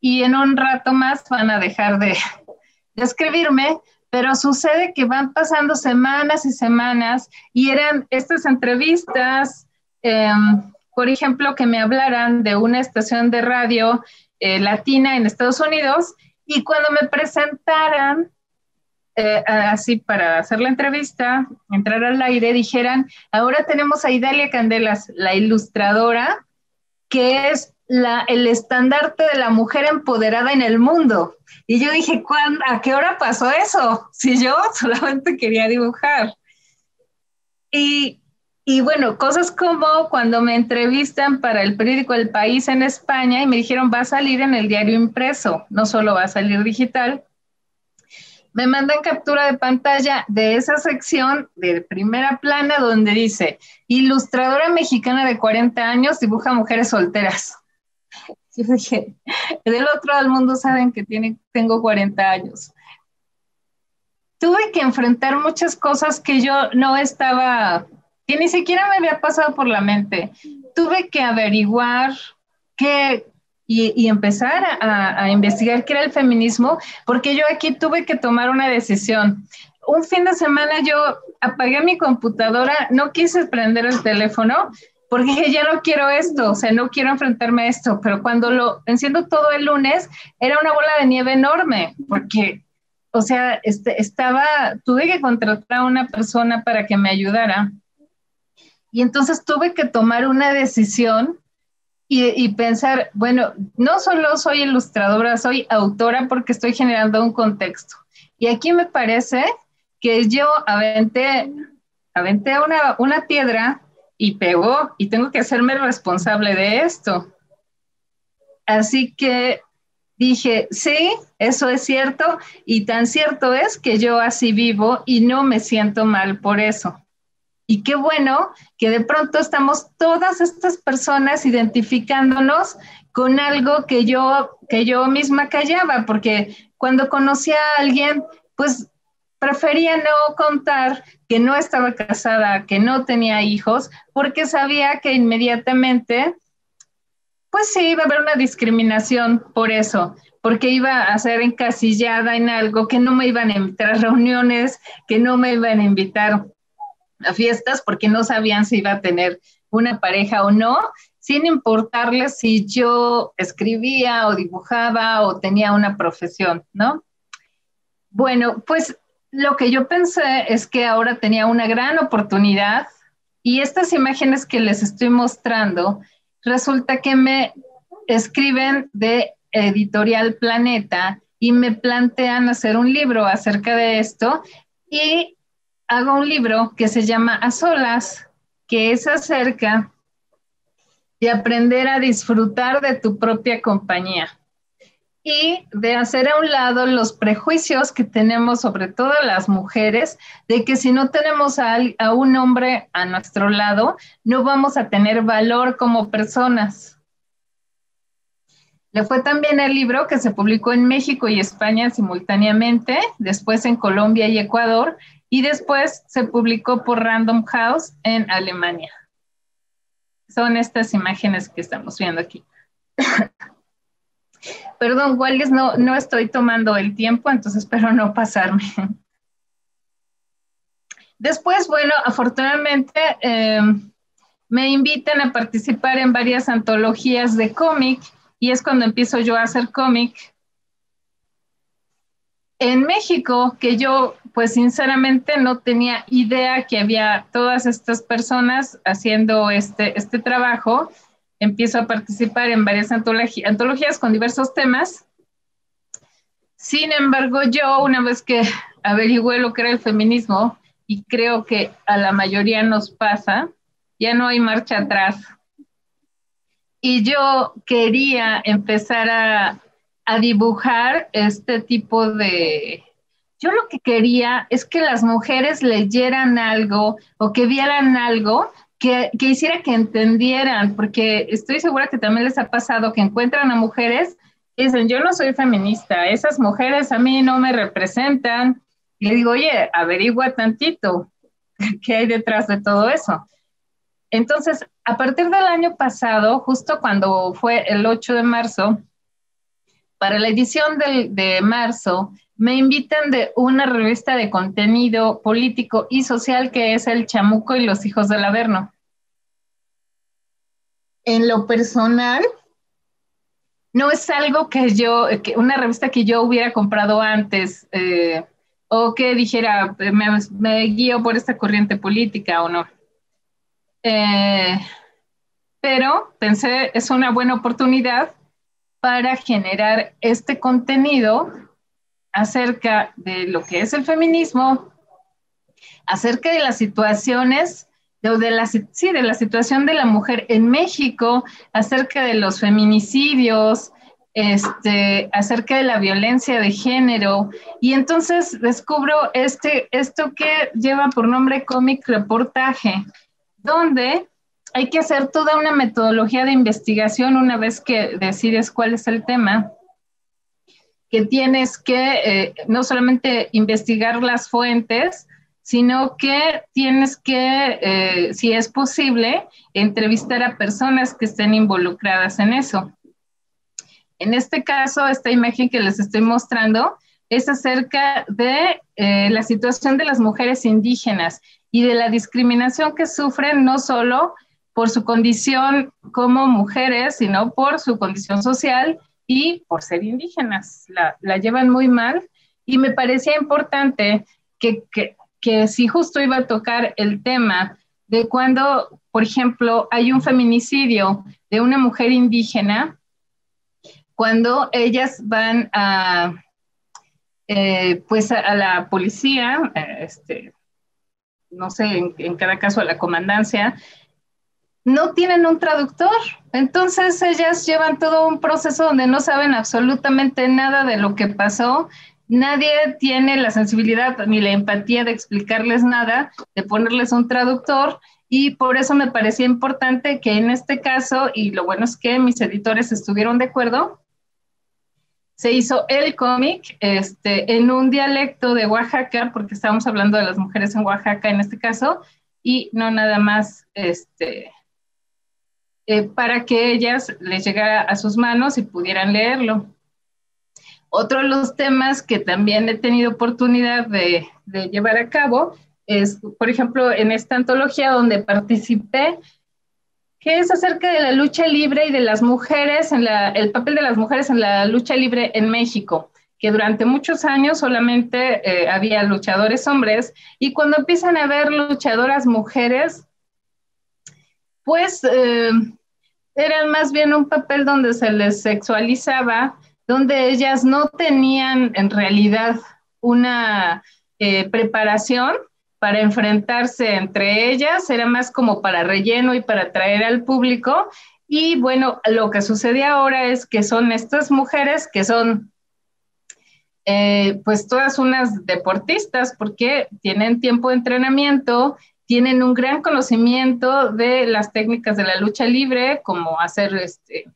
y en un rato más van a dejar de, escribirme, pero sucede que van pasando semanas y semanas y eran estas entrevistas, em, por ejemplo, que me hablaran de una estación de radio eh, latina en Estados Unidos y cuando me presentaran eh, así para hacer la entrevista, entrar al aire, dijeran, ahora tenemos a Idalia Candelas, la ilustradora, que es el estandarte de la mujer empoderada en el mundo. Y yo dije, ¿a qué hora pasó eso? Si yo solamente quería dibujar. Y, y bueno, cosas como cuando me entrevistan para el periódico El País en España y me dijeron, va a salir en el diario impreso, no solo va a salir digital, me mandan captura de pantalla de esa sección de primera plana donde dice, ilustradora mexicana de 40 años dibuja mujeres solteras. Yo dije, del otro lado del mundo saben que tiene, tengo 40 años. Tuve que enfrentar muchas cosas que yo no estaba, que ni siquiera me había pasado por la mente. Tuve que averiguar qué, y, empezar a, investigar qué era el feminismo, porque yo aquí tuve que tomar una decisión. Un fin de semana yo apagué mi computadora, no quise prender el teléfono, porque dije, ya no quiero esto, o sea, no quiero enfrentarme a esto, pero cuando lo enciendo todo el lunes, era una bola de nieve enorme, porque, o sea, este, estaba, tuve que contratar a una persona para que me ayudara. Y entonces tuve que tomar una decisión y, pensar, bueno, no solo soy ilustradora, soy autora porque estoy generando un contexto. Y aquí me parece que yo aventé aventé una, una piedra y pegó y tengo que hacerme responsable de esto. Así que dije, sí, eso es cierto y tan cierto es que yo así vivo y no me siento mal por eso. Y qué bueno que de pronto estamos todas estas personas identificándonos con algo que yo, que yo misma callaba, porque cuando conocí a alguien, pues prefería no contar que no estaba casada, que no tenía hijos, porque sabía que inmediatamente, pues sí, iba a haber una discriminación por eso, porque iba a ser encasillada en algo, que no me iban a invitar a reuniones, que no me iban a invitar a fiestas, porque no sabían si iba a tener una pareja o no, sin importarles si yo escribía o dibujaba o tenía una profesión, ¿no? Bueno, pues lo que yo pensé es que ahora tenía una gran oportunidad y estas imágenes que les estoy mostrando, resulta que me escriben de Editorial Planeta y me plantean hacer un libro acerca de esto y hago un libro que se llama A Solas, que es acerca de aprender a disfrutar de tu propia compañía y de hacer a un lado los prejuicios que tenemos sobre todo las mujeres, de que si no tenemos a, a, un hombre a nuestro lado, no vamos a tener valor como personas. Le fue también el libro que se publicó en México y España simultáneamente, después en Colombia y Ecuador, y después se publicó por Random House en Alemania. Son estas imágenes que estamos viendo aquí. Perdón, Wallis, no, no estoy tomando el tiempo, entonces espero no pasarme. Después, bueno, afortunadamente eh, me invitan a participar en varias antologías de cómic y es cuando empiezo yo a hacer cómic. En México, que yo pues sinceramente no tenía idea que había todas estas personas haciendo este, este trabajo, empiezo a participar en varias antologías con diversos temas. Sin embargo, yo una vez que averigüé lo que era el feminismo, y creo que a la mayoría nos pasa, ya no hay marcha atrás. Y yo quería empezar a, a dibujar este tipo de... Yo lo que quería es que las mujeres leyeran algo o que vieran algo que, hiciera que entendieran, porque estoy segura que también les ha pasado que encuentran a mujeres y dicen, yo no soy feminista, esas mujeres a mí no me representan. Y le digo, oye, averigua tantito, ¿qué hay detrás de todo eso? Entonces, a partir del año pasado, justo cuando fue el 8 de marzo, para la edición del, de marzo, me invitan de una revista de contenido político y social que es El Chamuco y los Hijos del Averno. En lo personal, no es algo que yo, que una revista que yo hubiera comprado antes eh, o que dijera, me, me, guío por esta corriente política o no. Eh, pero pensé, es una buena oportunidad para generar este contenido acerca de lo que es el feminismo, acerca de las situaciones, de, la, sí, de la situación de la mujer en México, acerca de los feminicidios, este, acerca de la violencia de género. Y entonces descubro este, esto que lleva por nombre cómic reportaje, donde hay que hacer toda una metodología de investigación una vez que decides cuál es el tema que tienes que eh, no solamente investigar las fuentes, sino que tienes que, eh, si es posible, entrevistar a personas que estén involucradas en eso. En este caso, esta imagen que les estoy mostrando es acerca de eh, la situación de las mujeres indígenas y de la discriminación que sufren no solo por su condición como mujeres, sino por su condición social y por ser indígenas. La, llevan muy mal y me parecía importante que, que, si justo iba a tocar el tema de cuando, por ejemplo, hay un feminicidio de una mujer indígena, cuando ellas van a, eh, pues a, la policía, este, no sé, en cada caso a la comandancia, no tienen un traductor. Entonces ellas llevan todo un proceso donde no saben absolutamente nada de lo que pasó. Nadie tiene la sensibilidad ni la empatía de explicarles nada, de ponerles un traductor. Y por eso me parecía importante que en este caso, y lo bueno es que mis editores estuvieron de acuerdo, se hizo el cómic este, en un dialecto de Oaxaca, porque estábamos hablando de las mujeres en Oaxaca en este caso, y no nada más este, eh, para que ellas les llegara a sus manos y pudieran leerlo. Otro de los temas que también he tenido oportunidad de, llevar a cabo es, por ejemplo, en esta antología donde participé, que es acerca de la lucha libre y de las mujeres, en el papel de las mujeres en la lucha libre en México que durante muchos años solamente eh, había luchadores hombres y cuando empiezan a haber luchadoras mujeres, pues eh, eran más bien un papel donde se les sexualizaba, donde ellas no tenían en realidad una eh, preparación para enfrentarse entre ellas, era más como para relleno y para atraer al público. Y bueno, lo que sucede ahora es que son estas mujeres que son eh, pues todas unas deportistas porque tienen tiempo de entrenamiento, tienen un gran conocimiento de las técnicas de la lucha libre, como hacer este,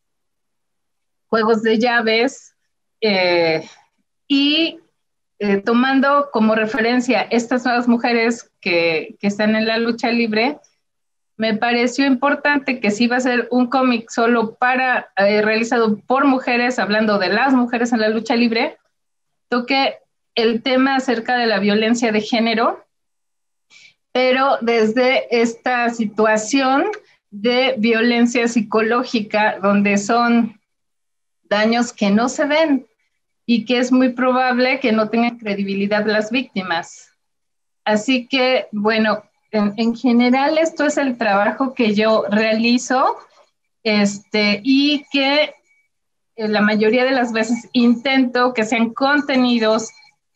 juegos de llaves, eh, y eh, tomando como referencia estas nuevas mujeres que, están en la lucha libre, me pareció importante que si iba a ser un cómic solo para, eh, realizado por mujeres, hablando de las mujeres en la lucha libre, toque el tema acerca de la violencia de género, pero desde esta situación de violencia psicológica, donde son daños que no se ven y que es muy probable que no tengan credibilidad las víctimas. Así que, bueno, en, general esto es el trabajo que yo realizo este, y que eh, la mayoría de las veces intento que sean contenidos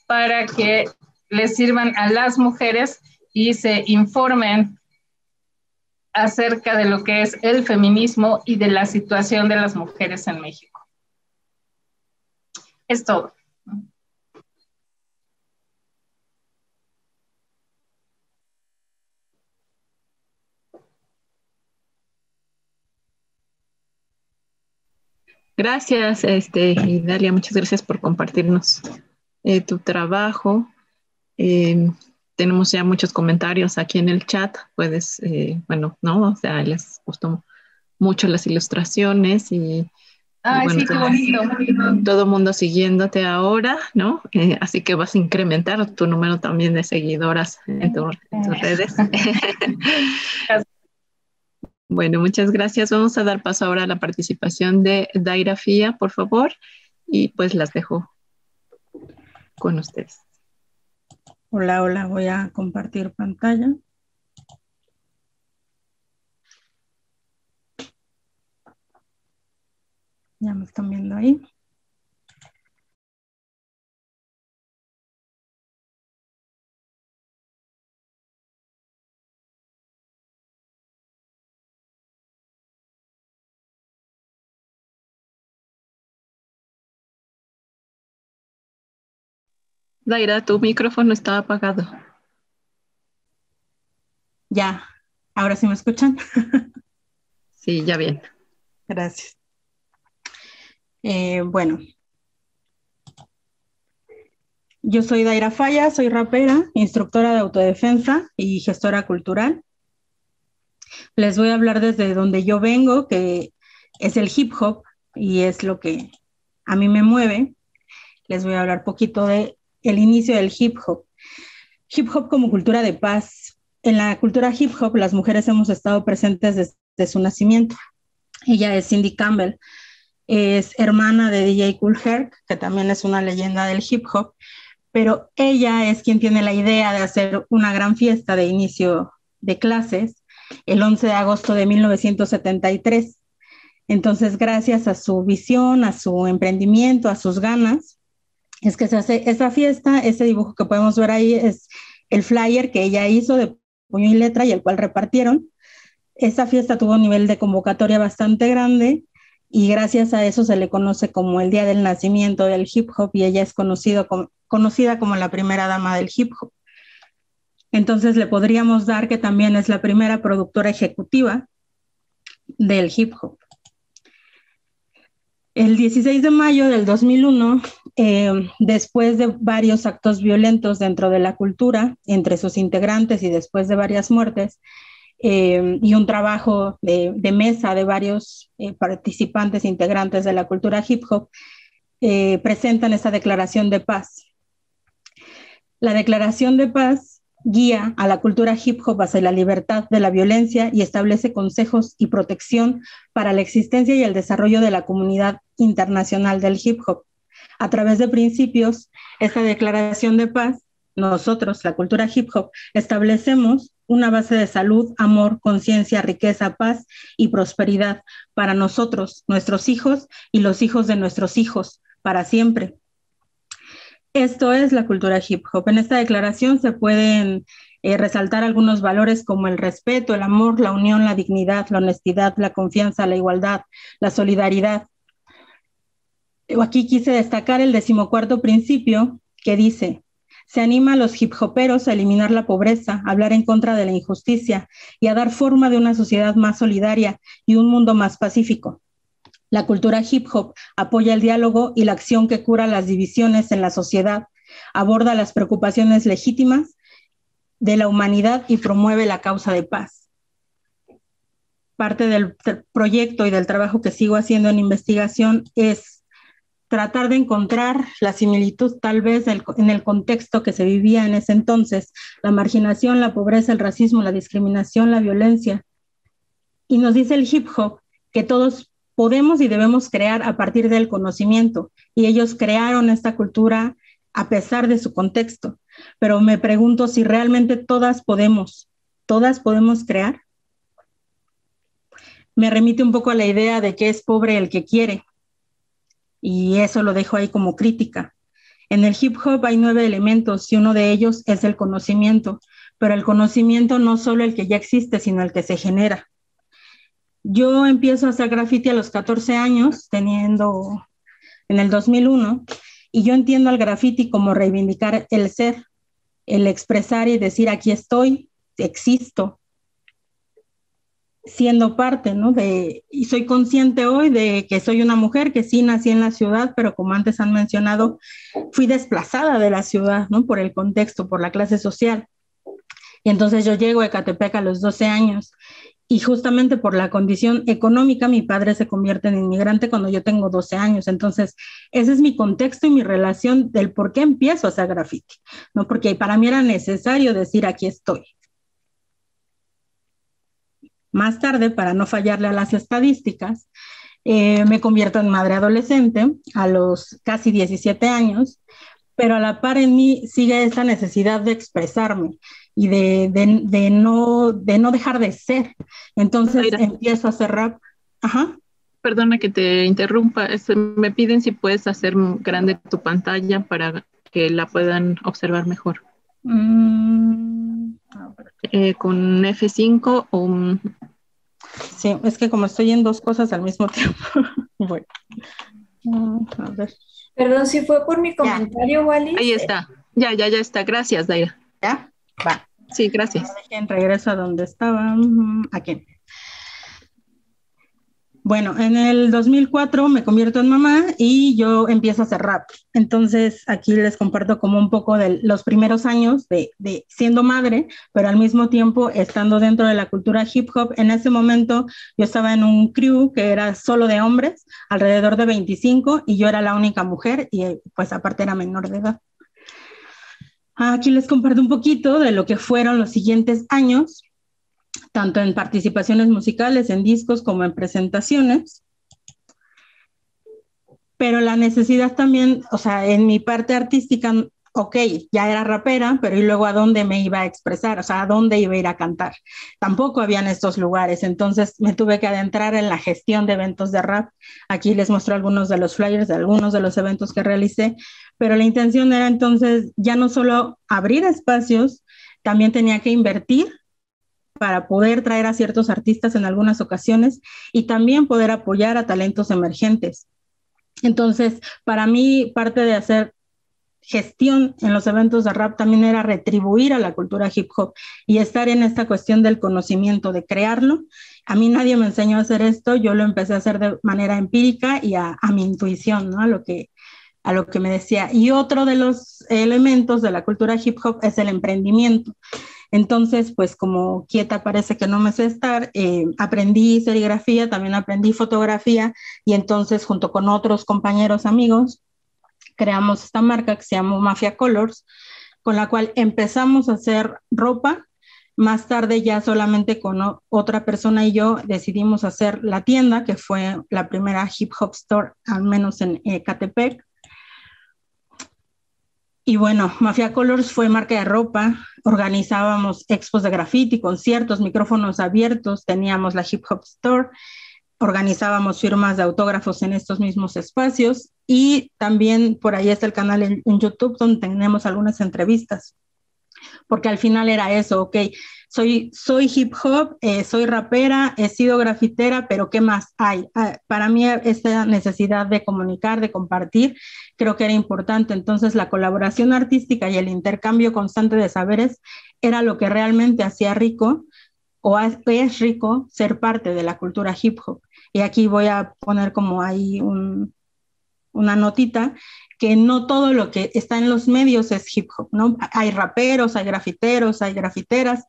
para que les sirvan a las mujeres y se informen acerca de lo que es el feminismo y de la situación de las mujeres en México. Es todo. Gracias, este, Dalia, muchas gracias por compartirnos eh, tu trabajo. Eh, tenemos ya muchos comentarios aquí en el chat, puedes, eh, bueno, ¿no? O sea, les gustó mucho las ilustraciones y... Ay, sí, qué bonito. Todo el mundo siguiéndote ahora, ¿no? Eh, así que vas a incrementar tu número también de seguidoras en, tus redes. bueno, muchas gracias. Vamos a dar paso ahora a la participación de Daira Fía, por favor, y pues las dejo con ustedes. Hola, hola, voy a compartir pantalla. Ya me están viendo ahí. Daira, tu micrófono está apagado. Ya, ahora sí me escuchan. sí, ya bien. Gracias. Eh, bueno, yo soy Daira Falla, soy rapera, instructora de autodefensa y gestora cultural. Les voy a hablar desde donde yo vengo, que es el hip hop y es lo que a mí me mueve. Les voy a hablar poquito de el inicio del hip hop. Hip hop como cultura de paz. En la cultura hip hop las mujeres hemos estado presentes desde su nacimiento. Ella es Cindy Campbell, es hermana de DJ Cool Herc, que también es una leyenda del hip hop, pero ella es quien tiene la idea de hacer una gran fiesta de inicio de clases el 11 de agosto de 1973. Entonces, gracias a su visión, a su emprendimiento, a sus ganas, es que se hace esa fiesta, ese dibujo que podemos ver ahí es el flyer que ella hizo de puño y letra y el cual repartieron. Esta fiesta tuvo un nivel de convocatoria bastante grande y gracias a eso se le conoce como el día del nacimiento del hip hop y ella es conocida como la primera dama del hip hop. Entonces le podríamos dar que también es la primera productora ejecutiva del hip hop. El 16 de mayo del 2001, eh, después de varios actos violentos dentro de la cultura, entre sus integrantes y después de varias muertes, eh, y un trabajo de, mesa de varios eh, participantes integrantes de la cultura hip hop, presentan esta declaración de paz. La declaración de paz guía a la cultura hip hop hacia la libertad de la violencia y establece consejos y protección para la existencia y el desarrollo de la comunidad internacional del hip hop. A través de principios, esta declaración de paz, nosotros, la cultura hip hop, establecemos una base de salud, amor, conciencia, riqueza, paz y prosperidad para nosotros, nuestros hijos y los hijos de nuestros hijos, para siempre. Esto es la cultura hip hop. En esta declaración se pueden eh, resaltar algunos valores como el respeto, el amor, la unión, la dignidad, la honestidad, la confianza, la igualdad, la solidaridad. Aquí quise destacar el decimocuarto principio que dice, se anima a los hip hoperos a eliminar la pobreza, a hablar en contra de la injusticia y a dar forma de una sociedad más solidaria y un mundo más pacífico. La cultura hip hop apoya el diálogo y la acción que cura las divisiones en la sociedad, aborda las preocupaciones legítimas de la humanidad y promueve la causa de paz. Parte del proyecto y del trabajo que sigo haciendo en investigación es tratar de encontrar la similitud tal vez en el contexto que se vivía en ese entonces, la marginación, la pobreza, el racismo, la discriminación, la violencia. Y nos dice el hip hop que todos podemos y debemos crear a partir del conocimiento. Y ellos crearon esta cultura a pesar de su contexto. Pero me pregunto si realmente todas podemos, todas podemos crear. Me remite un poco a la idea de que es pobre el que quiere. Y eso lo dejo ahí como crítica. En el hip hop hay nueve elementos y uno de ellos es el conocimiento, pero el conocimiento no solo el que ya existe, sino el que se genera. Yo empiezo a hacer graffiti a los 14 años, teniendo en el 2001, y yo entiendo al graffiti como reivindicar el ser, el expresar y decir aquí estoy, existo, siendo parte, ¿no? De, y soy consciente hoy de que soy una mujer que sí nací en la ciudad, pero como antes han mencionado, fui desplazada de la ciudad, ¿no? Por el contexto, por la clase social. Y entonces yo llego a Ecatepec a los 12 años y justamente por la condición económica mi padre se convierte en inmigrante cuando yo tengo 12 años. Entonces, ese es mi contexto y mi relación del por qué empiezo a hacer graffiti, ¿no? Porque para mí era necesario decir aquí estoy. Más tarde, para no fallarle a las estadísticas, eh, me convierto en madre adolescente a los casi 17 años, pero a la par en mí sigue esa necesidad de expresarme y de, de, no, de no dejar de ser. Entonces empiezo a hacer rap. Ajá. Perdona que te interrumpa, me piden si puedes hacer grande tu pantalla para que la puedan observar mejor. Mm, eh, con F5 o... Sí, es que como estoy en dos cosas al mismo tiempo. bueno. Mm, a ver. Perdón, si fue por mi comentario, Wally. Ahí está. Ya, ya, ya está. Gracias, Daira. ¿Ya? Va. Sí, gracias. Regreso a donde estaba. Aquí. Bueno, en el 2004 me convierto en mamá y yo empiezo a hacer rap. Entonces, aquí les comparto como un poco de los primeros años de, de, siendo madre, pero al mismo tiempo estando dentro de la cultura hip hop. En ese momento yo estaba en un crew que era solo de hombres, alrededor de 25, y yo era la única mujer y pues aparte era menor de edad. Aquí les comparto un poquito de lo que fueron los siguientes años, tanto en participaciones musicales, en discos, como en presentaciones. Pero la necesidad también, o sea, en mi parte artística ok, ya era rapera, pero ¿y luego a dónde me iba a expresar? O sea, ¿a dónde iba a ir a cantar? Tampoco habían estos lugares, entonces me tuve que adentrar en la gestión de eventos de rap. Aquí les muestro algunos de los flyers de algunos de los eventos que realicé, pero la intención era entonces ya no solo abrir espacios, también tenía que invertir para poder traer a ciertos artistas en algunas ocasiones y también poder apoyar a talentos emergentes. Entonces, para mí, parte de hacer gestión en los eventos de rap también era retribuir a la cultura hip hop y estar en esta cuestión del conocimiento, de crearlo. A mí nadie me enseñó a hacer esto, yo lo empecé a hacer de manera empírica y a, mi intuición, ¿no? A lo, que, a lo que me decía. Y otro de los elementos de la cultura hip hop es el emprendimiento. Entonces, pues como quieta parece que no me sé estar, eh, aprendí serigrafía, también aprendí fotografía y entonces junto con otros compañeros amigos creamos esta marca que se llama Mafia Colors, con la cual empezamos a hacer ropa. Más tarde ya solamente con otra persona y yo decidimos hacer la tienda, que fue la primera hip hop store, al menos en Ecatepec. Y bueno, Mafia Colors fue marca de ropa, organizábamos expos de graffiti, conciertos, micrófonos abiertos, teníamos la Hip Hop Store. Organizábamos firmas de autógrafos en estos mismos espacios. Y también por ahí está el canal en, YouTube donde tenemos algunas entrevistas, porque al final era eso, ok, soy, soy hip hop, eh, soy rapera, he sido grafitera, pero ¿qué más hay? Ah, para mí esta necesidad de comunicar, de compartir, creo que era importante. Entonces la colaboración artística y el intercambio constante de saberes era lo que realmente hacía rico o es rico ser parte de la cultura hip hop. Y aquí voy a poner como ahí una notita, que no todo lo que está en los medios es hip hop, ¿no? Hay raperos, hay grafiteros, hay grafiteras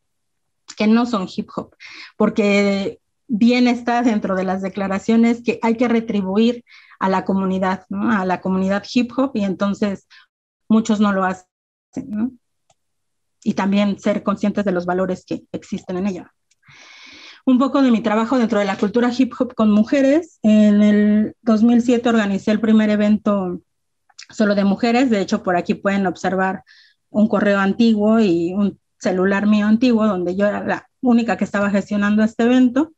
que no son hip hop, porque bien está dentro de las declaraciones que hay que retribuir a la comunidad. A la comunidad hip hop y entonces muchos no lo hacen, ¿no? Y también ser conscientes de los valores que existen en ella un poco de mi trabajo dentro de la cultura hip hop con mujeres. En el 2007 organicé el primer evento solo de mujeres. De hecho, por aquí pueden observar un correo antiguo y un celular mío antiguo, donde yo era la única que estaba gestionando este evento.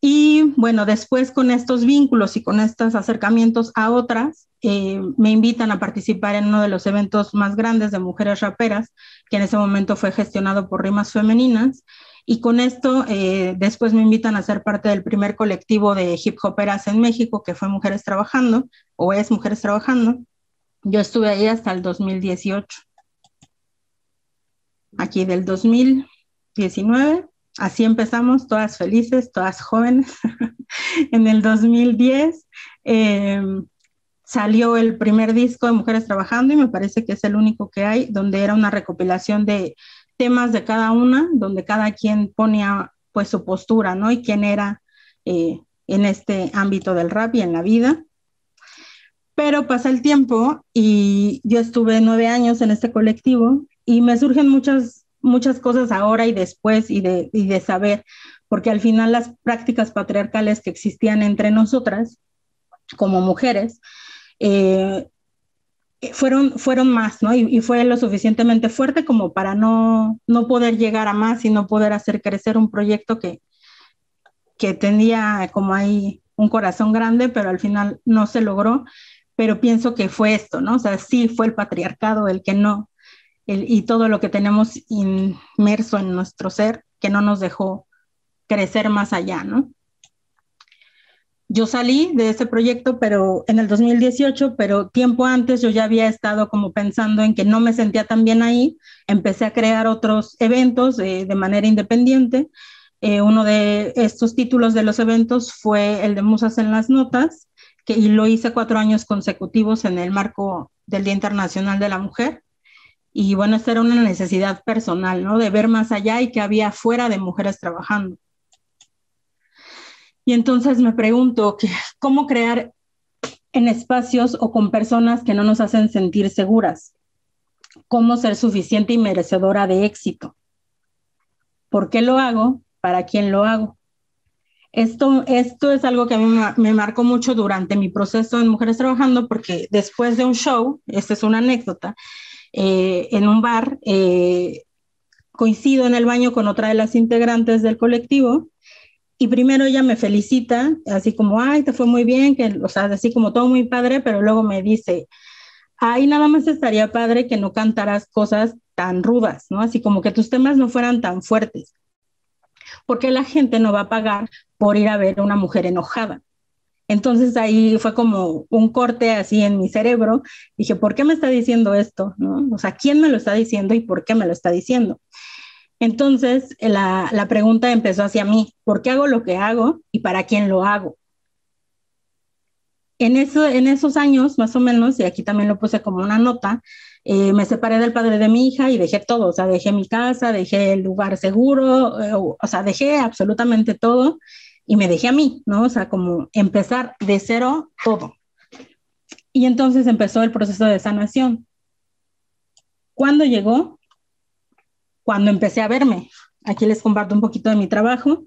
Y bueno, después con estos vínculos y con estos acercamientos a otras, eh, me invitan a participar en uno de los eventos más grandes de mujeres raperas, que en ese momento fue gestionado por Rimas Femeninas. Y con esto, eh, después me invitan a ser parte del primer colectivo de hip hoperas en México, que fue Mujeres Trabajando, o es Mujeres Trabajando. Yo estuve ahí hasta el 2018. Aquí del 2019, así empezamos, todas felices, todas jóvenes. en el 2010 em, salió el primer disco de Mujeres Trabajando y me parece que es el único que hay, donde era una recopilación de temas de cada una, donde cada quien ponía pues su postura, ¿no? Y quién era eh, en este ámbito del rap y en la vida. Pero pasa el tiempo y yo estuve nueve años en este colectivo y me surgen muchas, muchas cosas ahora y después y de, y de saber, porque al final las prácticas patriarcales que existían entre nosotras como mujeres, eh, fueron, fueron más, ¿no? Y, fue lo suficientemente fuerte como para no, no poder llegar a más y no poder hacer crecer un proyecto que, que tenía como ahí un corazón grande, pero al final no se logró. Pero pienso que fue esto, ¿no? O sea, sí fue el patriarcado el que no, y todo lo que tenemos inmerso en nuestro ser que no nos dejó crecer más allá, ¿no? yo salí de ese proyecto, pero en el 2018, pero tiempo antes yo ya había estado como pensando en que no me sentía tan bien ahí, empecé a crear otros eventos de manera independiente. Eh, uno de estos títulos de los eventos fue el de Musas en las Notas, que, y lo hice cuatro años consecutivos en el marco del Día Internacional de la Mujer. Y bueno, esta era una necesidad personal, ¿no? De ver más allá y que había fuera de mujeres trabajando. Y entonces me pregunto, ¿cómo crear en espacios o con personas que no nos hacen sentir seguras? ¿Cómo ser suficiente y merecedora de éxito? ¿Por qué lo hago? ¿Para quién lo hago? Esto, esto es algo que a mí me, marcó mucho durante mi proceso en Mujeres Trabajando, porque después de un show, esta es una anécdota, eh, en un bar, eh, coincido en el baño con otra de las integrantes del colectivo y primero ella me felicita, así como, ay, te fue muy bien, que, o sea, así como todo muy padre, pero luego me dice, ay, nada más estaría padre que no cantaras cosas tan rudas, ¿no? Así como que tus temas no fueran tan fuertes. porque la gente no va a pagar por ir a ver a una mujer enojada. Entonces ahí fue como un corte así en mi cerebro. Dije, ¿por qué me está diciendo esto? ¿No? O sea, ¿quién me lo está diciendo y por qué me lo está diciendo? Entonces la, la pregunta empezó hacia mí, ¿por qué hago lo que hago y para quién lo hago? En, eso, en esos años, más o menos, y aquí también lo puse como una nota, eh, me separé del padre de mi hija y dejé todo, o sea, dejé mi casa, dejé el lugar seguro, eh, o, sea, dejé absolutamente todo y me dejé a mí, ¿no? O sea, como empezar de cero todo. Y entonces empezó el proceso de sanación. ¿Cuándo llegó? Cuando empecé a verme. Aquí les comparto un poquito de mi trabajo.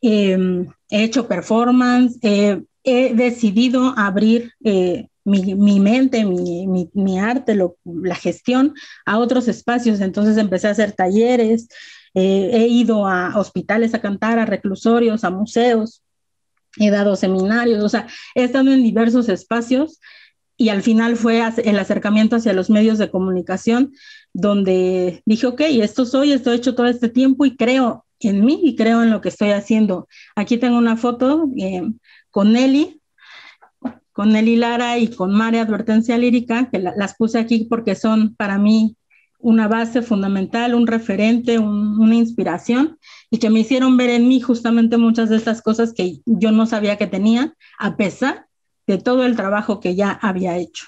Em, he hecho performance, he decidido abrir eh, mi, mente, mi, arte, la gestión a otros espacios. Entonces empecé a hacer talleres, eh, he ido a hospitales a cantar, a reclusorios, a museos, he dado seminarios, o sea, he estado en diversos espacios y al final fue el acercamiento hacia los medios de comunicación donde dije, ok, esto soy, esto he hecho todo este tiempo y creo en mí y creo en lo que estoy haciendo. Aquí tengo una foto eh, con Nelly, con Nelly Lara y con Mare Advertencia Lírica, que las puse aquí porque son para mí una base fundamental, un referente, una inspiración y que me hicieron ver en mí justamente muchas de estas cosas que yo no sabía que tenía, a pesar de todo el trabajo que ya había hecho.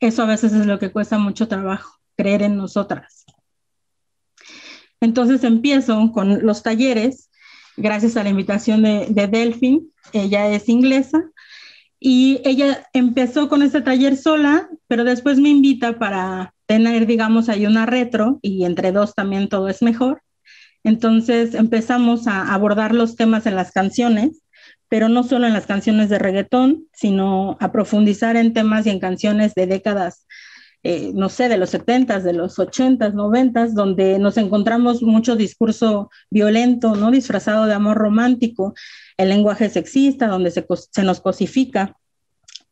Eso a veces es lo que cuesta mucho trabajo, creer en nosotras. Entonces empiezo con los talleres, gracias a la invitación de, de Delphine, ella es inglesa, y ella empezó con este taller sola, pero después me invita para tener, digamos, ahí una retro y entre dos también todo es mejor. Entonces empezamos a abordar los temas en las canciones, pero no solo en las canciones de reggaetón, sino a profundizar en temas y en canciones de décadas, eh, no sé, de los 70 de los 80 90 donde nos encontramos mucho discurso violento, ¿no? Disfrazado de amor romántico, el lenguaje sexista, donde se, nos cosifica.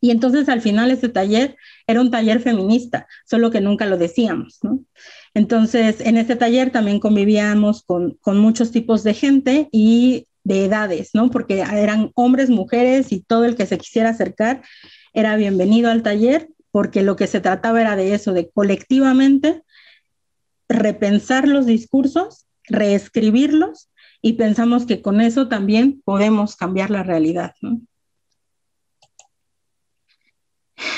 Y entonces al final este taller era un taller feminista, solo que nunca lo decíamos. Entonces en este taller también convivíamos con, con muchos tipos de gente y de edades, ¿no? Porque eran hombres, mujeres y todo el que se quisiera acercar era bienvenido al taller, porque lo que se trataba era de eso, de colectivamente repensar los discursos, reescribirlos y pensamos que con eso también podemos cambiar la realidad.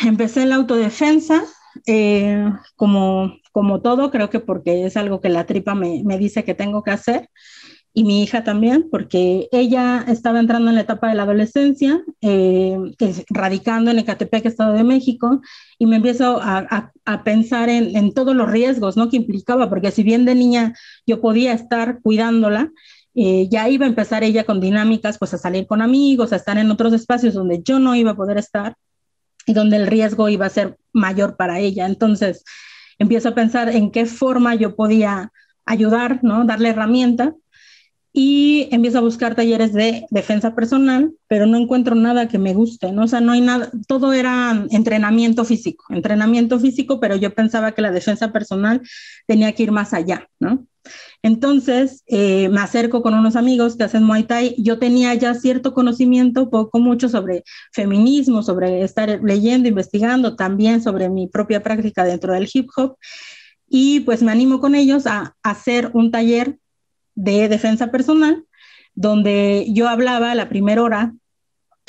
Empecé la autodefensa, eh, como, como todo, creo que porque es algo que la tripa me, me dice que tengo que hacer y mi hija también, porque ella estaba entrando en la etapa de la adolescencia, eh, radicando en Ecatepec, Estado de México, y me empiezo a, a, pensar en, en, todos los riesgos ¿no? que implicaba, porque si bien de niña yo podía estar cuidándola, eh, ya iba a empezar ella con dinámicas, pues a salir con amigos, a estar en otros espacios donde yo no iba a poder estar y donde el riesgo iba a ser mayor para ella. Entonces, empiezo a pensar en qué forma yo podía ayudar, ¿no? Darle herramientas y empiezo a buscar talleres de defensa personal, pero no encuentro nada que me guste, ¿no? O sea, no hay nada, todo era entrenamiento físico, entrenamiento físico, pero yo pensaba que la defensa personal tenía que ir más allá, ¿no? Entonces eh, me acerco con unos amigos que hacen Muay Thai. Yo tenía ya cierto conocimiento, poco mucho sobre feminismo, sobre estar leyendo, investigando, también sobre mi propia práctica dentro del hip hop. Y pues me animo con ellos a hacer un taller de defensa personal, donde yo hablaba la primera hora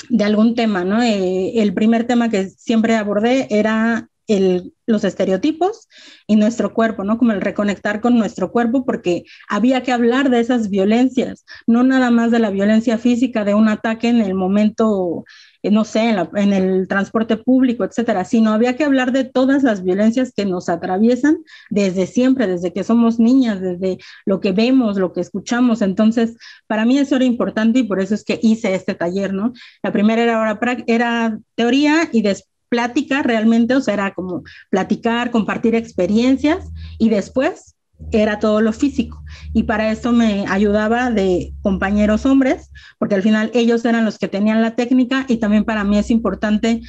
de algún tema, ¿no? Eh, el primer tema que siempre abordé era el, los estereotipos y nuestro cuerpo, ¿no? Como el reconectar con nuestro cuerpo, porque había que hablar de esas violencias, no nada más de la violencia física de un ataque en el momento eh, no sé, en, el transporte público, etcétera, sino había que hablar de todas las violencias que nos atraviesan desde siempre, desde que somos niñas, desde lo que vemos, lo que escuchamos. Entonces, para mí eso era importante y por eso es que hice este taller, ¿no? La primera era, era teoría y después plática realmente, o sea, era como platicar, compartir experiencias y después era todo lo físico. Y para eso me ayudaba de compañeros hombres, porque al final ellos eran los que tenían la técnica y también para mí es importante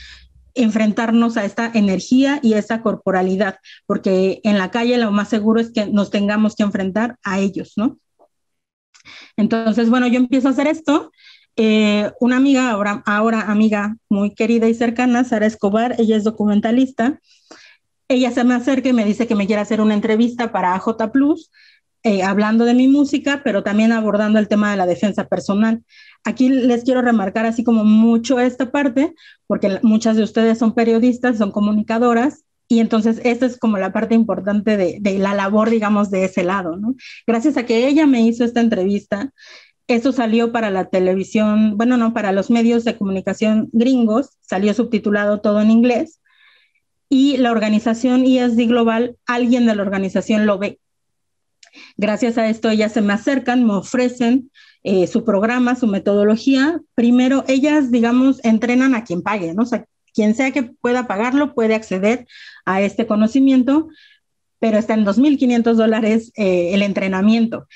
enfrentarnos a esta energía y esa corporalidad, porque en la calle lo más seguro es que nos tengamos que enfrentar a ellos, ¿no? Entonces, bueno, yo empiezo a hacer esto. Eh, una amiga, ahora, ahora amiga muy querida y cercana, Sara Escobar, ella es documentalista. Ella se me acerca y me dice que me quiere hacer una entrevista para J Plus, eh, hablando de mi música, pero también abordando el tema de la defensa personal. Aquí les quiero remarcar así como mucho esta parte, porque muchas de ustedes son periodistas, son comunicadoras, y entonces esta es como la parte importante de, la labor, digamos, de ese lado. Gracias a que ella me hizo esta entrevista, eso salió para la televisión, bueno, no, para los medios de comunicación gringos, salió subtitulado todo en inglés, y la organización ISD Global, alguien de la organización lo ve. Gracias a esto ellas se me acercan, me ofrecen eh, su programa, su metodología. Primero, ellas, digamos, entrenan a quien pague, ¿no? O sea, quien sea que pueda pagarlo puede acceder a este conocimiento, pero está en 2.500 dólares eh, el entrenamiento,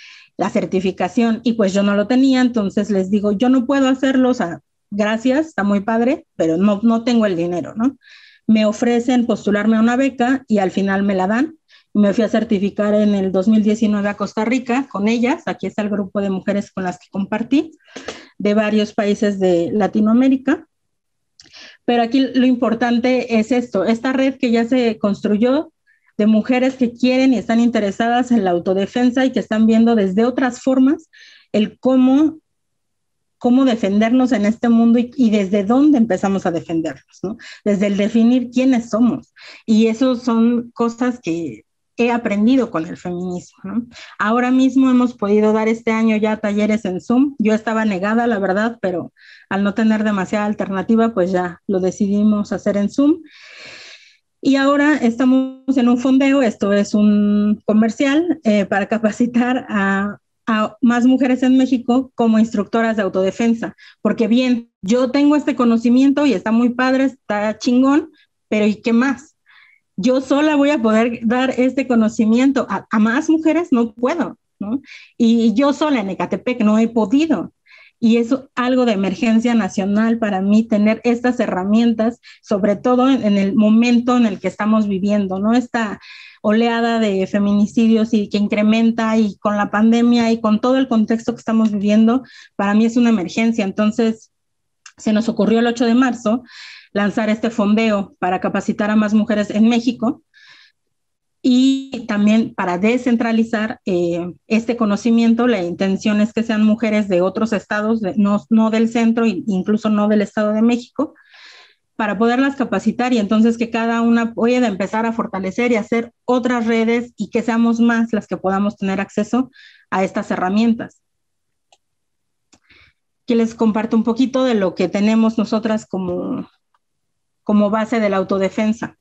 la certificación, y pues yo no lo tenía, entonces les digo, yo no puedo hacerlo, o sea, gracias, está muy padre, pero no, no tengo el dinero, ¿no? Me ofrecen postularme a una beca y al final me la dan me fui a certificar en el 2019 a Costa Rica con ellas. Aquí está el grupo de mujeres con las que compartí de varios países de Latinoamérica. Pero aquí lo importante es esto, esta red que ya se construyó de mujeres que quieren y están interesadas en la autodefensa y que están viendo desde otras formas el cómo cómo defendernos en este mundo y, y, desde dónde empezamos a defendernos, ¿no? Desde el definir quiénes somos. Y eso son cosas que he aprendido con el feminismo. ¿no? Ahora mismo hemos podido dar este año ya talleres en Zoom. Yo estaba negada, la verdad, pero al no tener demasiada alternativa, pues ya lo decidimos hacer en Zoom. Y ahora estamos en un fondeo, esto es un comercial eh, para capacitar a, más mujeres en México como instructoras de autodefensa, porque bien, yo tengo este conocimiento y está muy padre, está chingón, pero ¿y qué más? yo sola voy a poder dar este conocimiento a, más mujeres, no puedo, ¿no? Y yo sola en Ecatepec no he podido. Y es algo de emergencia nacional para mí tener estas herramientas, sobre todo en, el momento en el que estamos viviendo, ¿no? Esta oleada de feminicidios y que incrementa y con la pandemia y con todo el contexto que estamos viviendo, para mí es una emergencia. Entonces, se nos ocurrió el 8 de marzo lanzar este fondeo para capacitar a más mujeres en México y también para descentralizar eh, este conocimiento. La intención es que sean mujeres de otros estados, no, no del centro, incluso no del Estado de México, para poderlas capacitar y entonces que cada una pueda empezar a fortalecer y hacer otras redes y que seamos más las que podamos tener acceso a estas herramientas. Aquí les comparto un poquito de lo que tenemos nosotras como, como base de la autodefensa.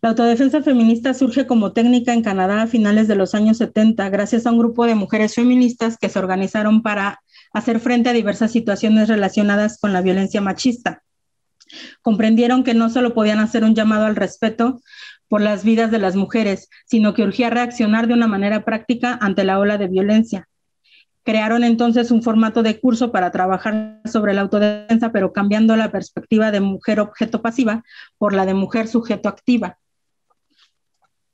La autodefensa feminista surge como técnica en Canadá a finales de los años 70 gracias a un grupo de mujeres feministas que se organizaron para hacer frente a diversas situaciones relacionadas con la violencia machista. Comprendieron que no solo podían hacer un llamado al respeto por las vidas de las mujeres, sino que urgía reaccionar de una manera práctica ante la ola de violencia. Crearon entonces un formato de curso para trabajar sobre la autodefensa, pero cambiando la perspectiva de mujer objeto pasiva por la de mujer sujeto activa.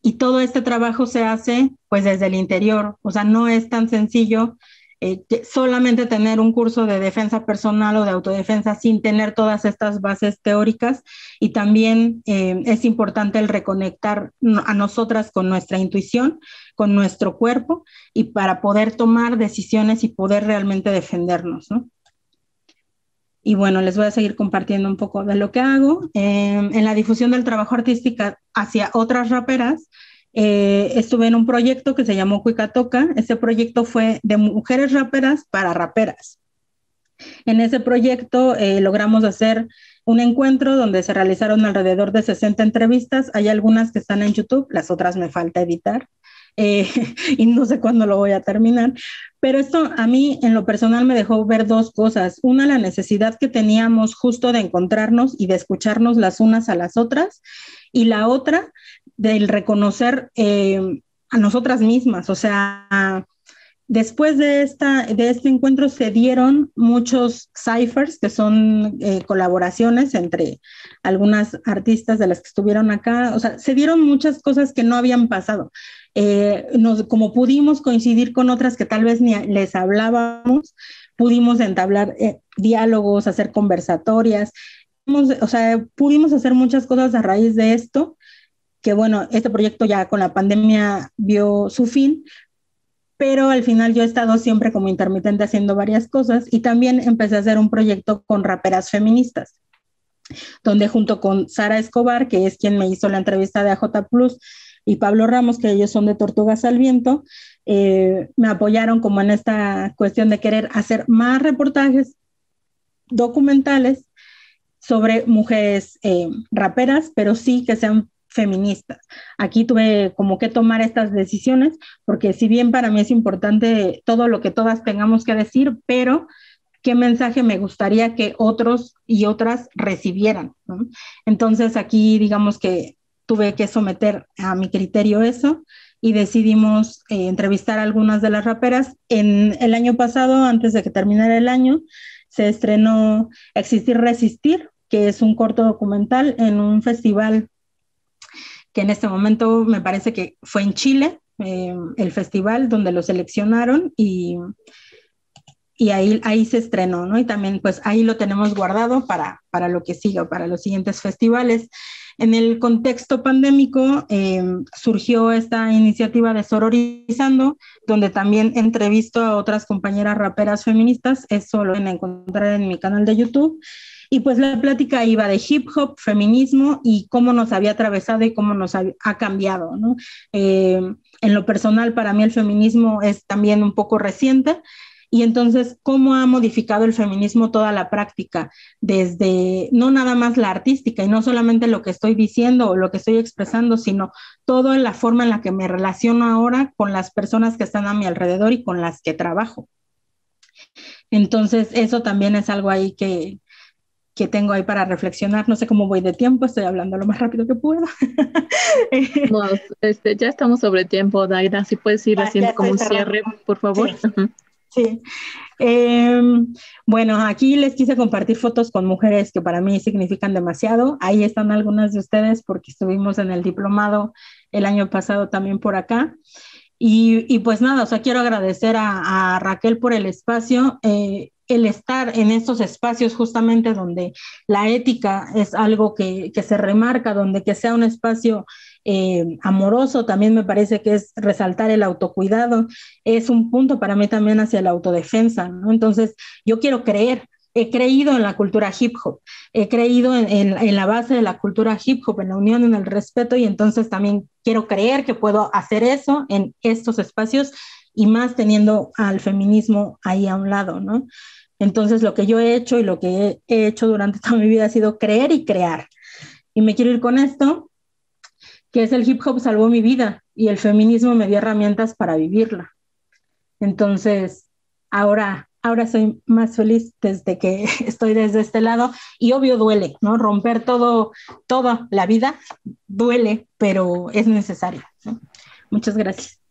Y todo este trabajo se hace pues desde el interior, o sea, no es tan sencillo eh, solamente tener un curso de defensa personal o de autodefensa sin tener todas estas bases teóricas y también eh, es importante el reconectar a nosotras con nuestra intuición, con nuestro cuerpo y para poder tomar decisiones y poder realmente defendernos, ¿no? Y bueno, les voy a seguir compartiendo un poco de lo que hago. Eh, en la difusión del trabajo artístico hacia otras raperas, eh, estuve en un proyecto que se llamó Cuicatoca. Ese proyecto fue de mujeres raperas para raperas. En ese proyecto eh, logramos hacer un encuentro donde se realizaron alrededor de 60 entrevistas. Hay algunas que están en YouTube, las otras me falta editar. Eh, y no sé cuándo lo voy a terminar. Pero esto a mí en lo personal me dejó ver dos cosas. Una, la necesidad que teníamos justo de encontrarnos y de escucharnos las unas a las otras. Y la otra, del reconocer eh, a nosotras mismas, o sea, Después de, esta, de este encuentro se dieron muchos ciphers, que son eh, colaboraciones entre algunas artistas de las que estuvieron acá. O sea, se dieron muchas cosas que no habían pasado. Eh, nos, como pudimos coincidir con otras que tal vez ni les hablábamos, pudimos entablar eh, diálogos, hacer conversatorias, o sea, pudimos hacer muchas cosas a raíz de esto, que bueno, este proyecto ya con la pandemia vio su fin, pero al final yo he estado siempre como intermitente haciendo varias cosas y también empecé a hacer un proyecto con raperas feministas, donde junto con Sara Escobar, que es quien me hizo la entrevista de AJ Plus, y Pablo Ramos, que ellos son de Tortugas al Viento, eh, me apoyaron como en esta cuestión de querer hacer más reportajes documentales sobre mujeres eh, raperas, pero sí que sean feministas. Aquí tuve como que tomar estas decisiones, porque si bien para mí es importante todo lo que todas tengamos que decir, pero qué mensaje me gustaría que otros y otras recibieran. Entonces aquí digamos que tuve que someter a mi criterio eso y decidimos eh, entrevistar a algunas de las raperas. En el año pasado, antes de que terminara el año, se estrenó Existir Resistir, que es un corto documental en un festival que en este momento me parece que fue en Chile, eh, el festival donde lo seleccionaron y, y ahí, ahí se estrenó, ¿no? Y también pues ahí lo tenemos guardado para, para lo que siga, para los siguientes festivales. En el contexto pandémico eh, surgió esta iniciativa de Sororizando, donde también entrevisto a otras compañeras raperas feministas, eso lo van a encontrar en mi canal de YouTube. Y pues la plática iba de hip hop, feminismo y cómo nos había atravesado y cómo nos ha, cambiado, ¿no? Eh, en lo personal, para mí el feminismo es también un poco reciente. Y entonces, ¿cómo ha modificado el feminismo toda la práctica? Desde no nada más la artística y no solamente lo que estoy diciendo o lo que estoy expresando, sino toda la forma en la que me relaciono ahora con las personas que están a mi alrededor y con las que trabajo. Entonces, eso también es algo ahí que, que tengo ahí para reflexionar. No sé cómo voy de tiempo, estoy hablando lo más rápido que puedo. este, ya estamos sobre tiempo, Daira. Si puedes ir haciendo como un cierre, por favor. Sí. Em, bueno, aquí les quise compartir fotos con mujeres que para mí significan demasiado. Ahí están algunas de ustedes porque estuvimos en el diplomado el año pasado también por acá. Y, y pues nada, o sea, quiero agradecer a, Raquel por el espacio. Eh, el estar en estos espacios justamente donde la ética es algo que, se remarca, donde que sea un espacio eh, amoroso, también me parece que es resaltar el autocuidado, es un punto para mí también hacia la autodefensa, ¿no? Entonces, yo quiero creer, he creído en la cultura hip hop, he creído en, la base de la cultura hip hop, en la unión, en el respeto, y entonces también quiero creer que puedo hacer eso en estos espacios y más teniendo al feminismo ahí a un lado, ¿no? Entonces, lo que yo he hecho y lo que he hecho durante toda mi vida ha sido creer y crear. Y me quiero ir con esto, que es el hip hop salvó mi vida y el feminismo me dio herramientas para vivirla. Entonces, ahora, ahora soy más feliz desde que estoy desde este lado y obvio duele, ¿no? Romper todo, toda la vida duele, pero es necesario. Muchas gracias.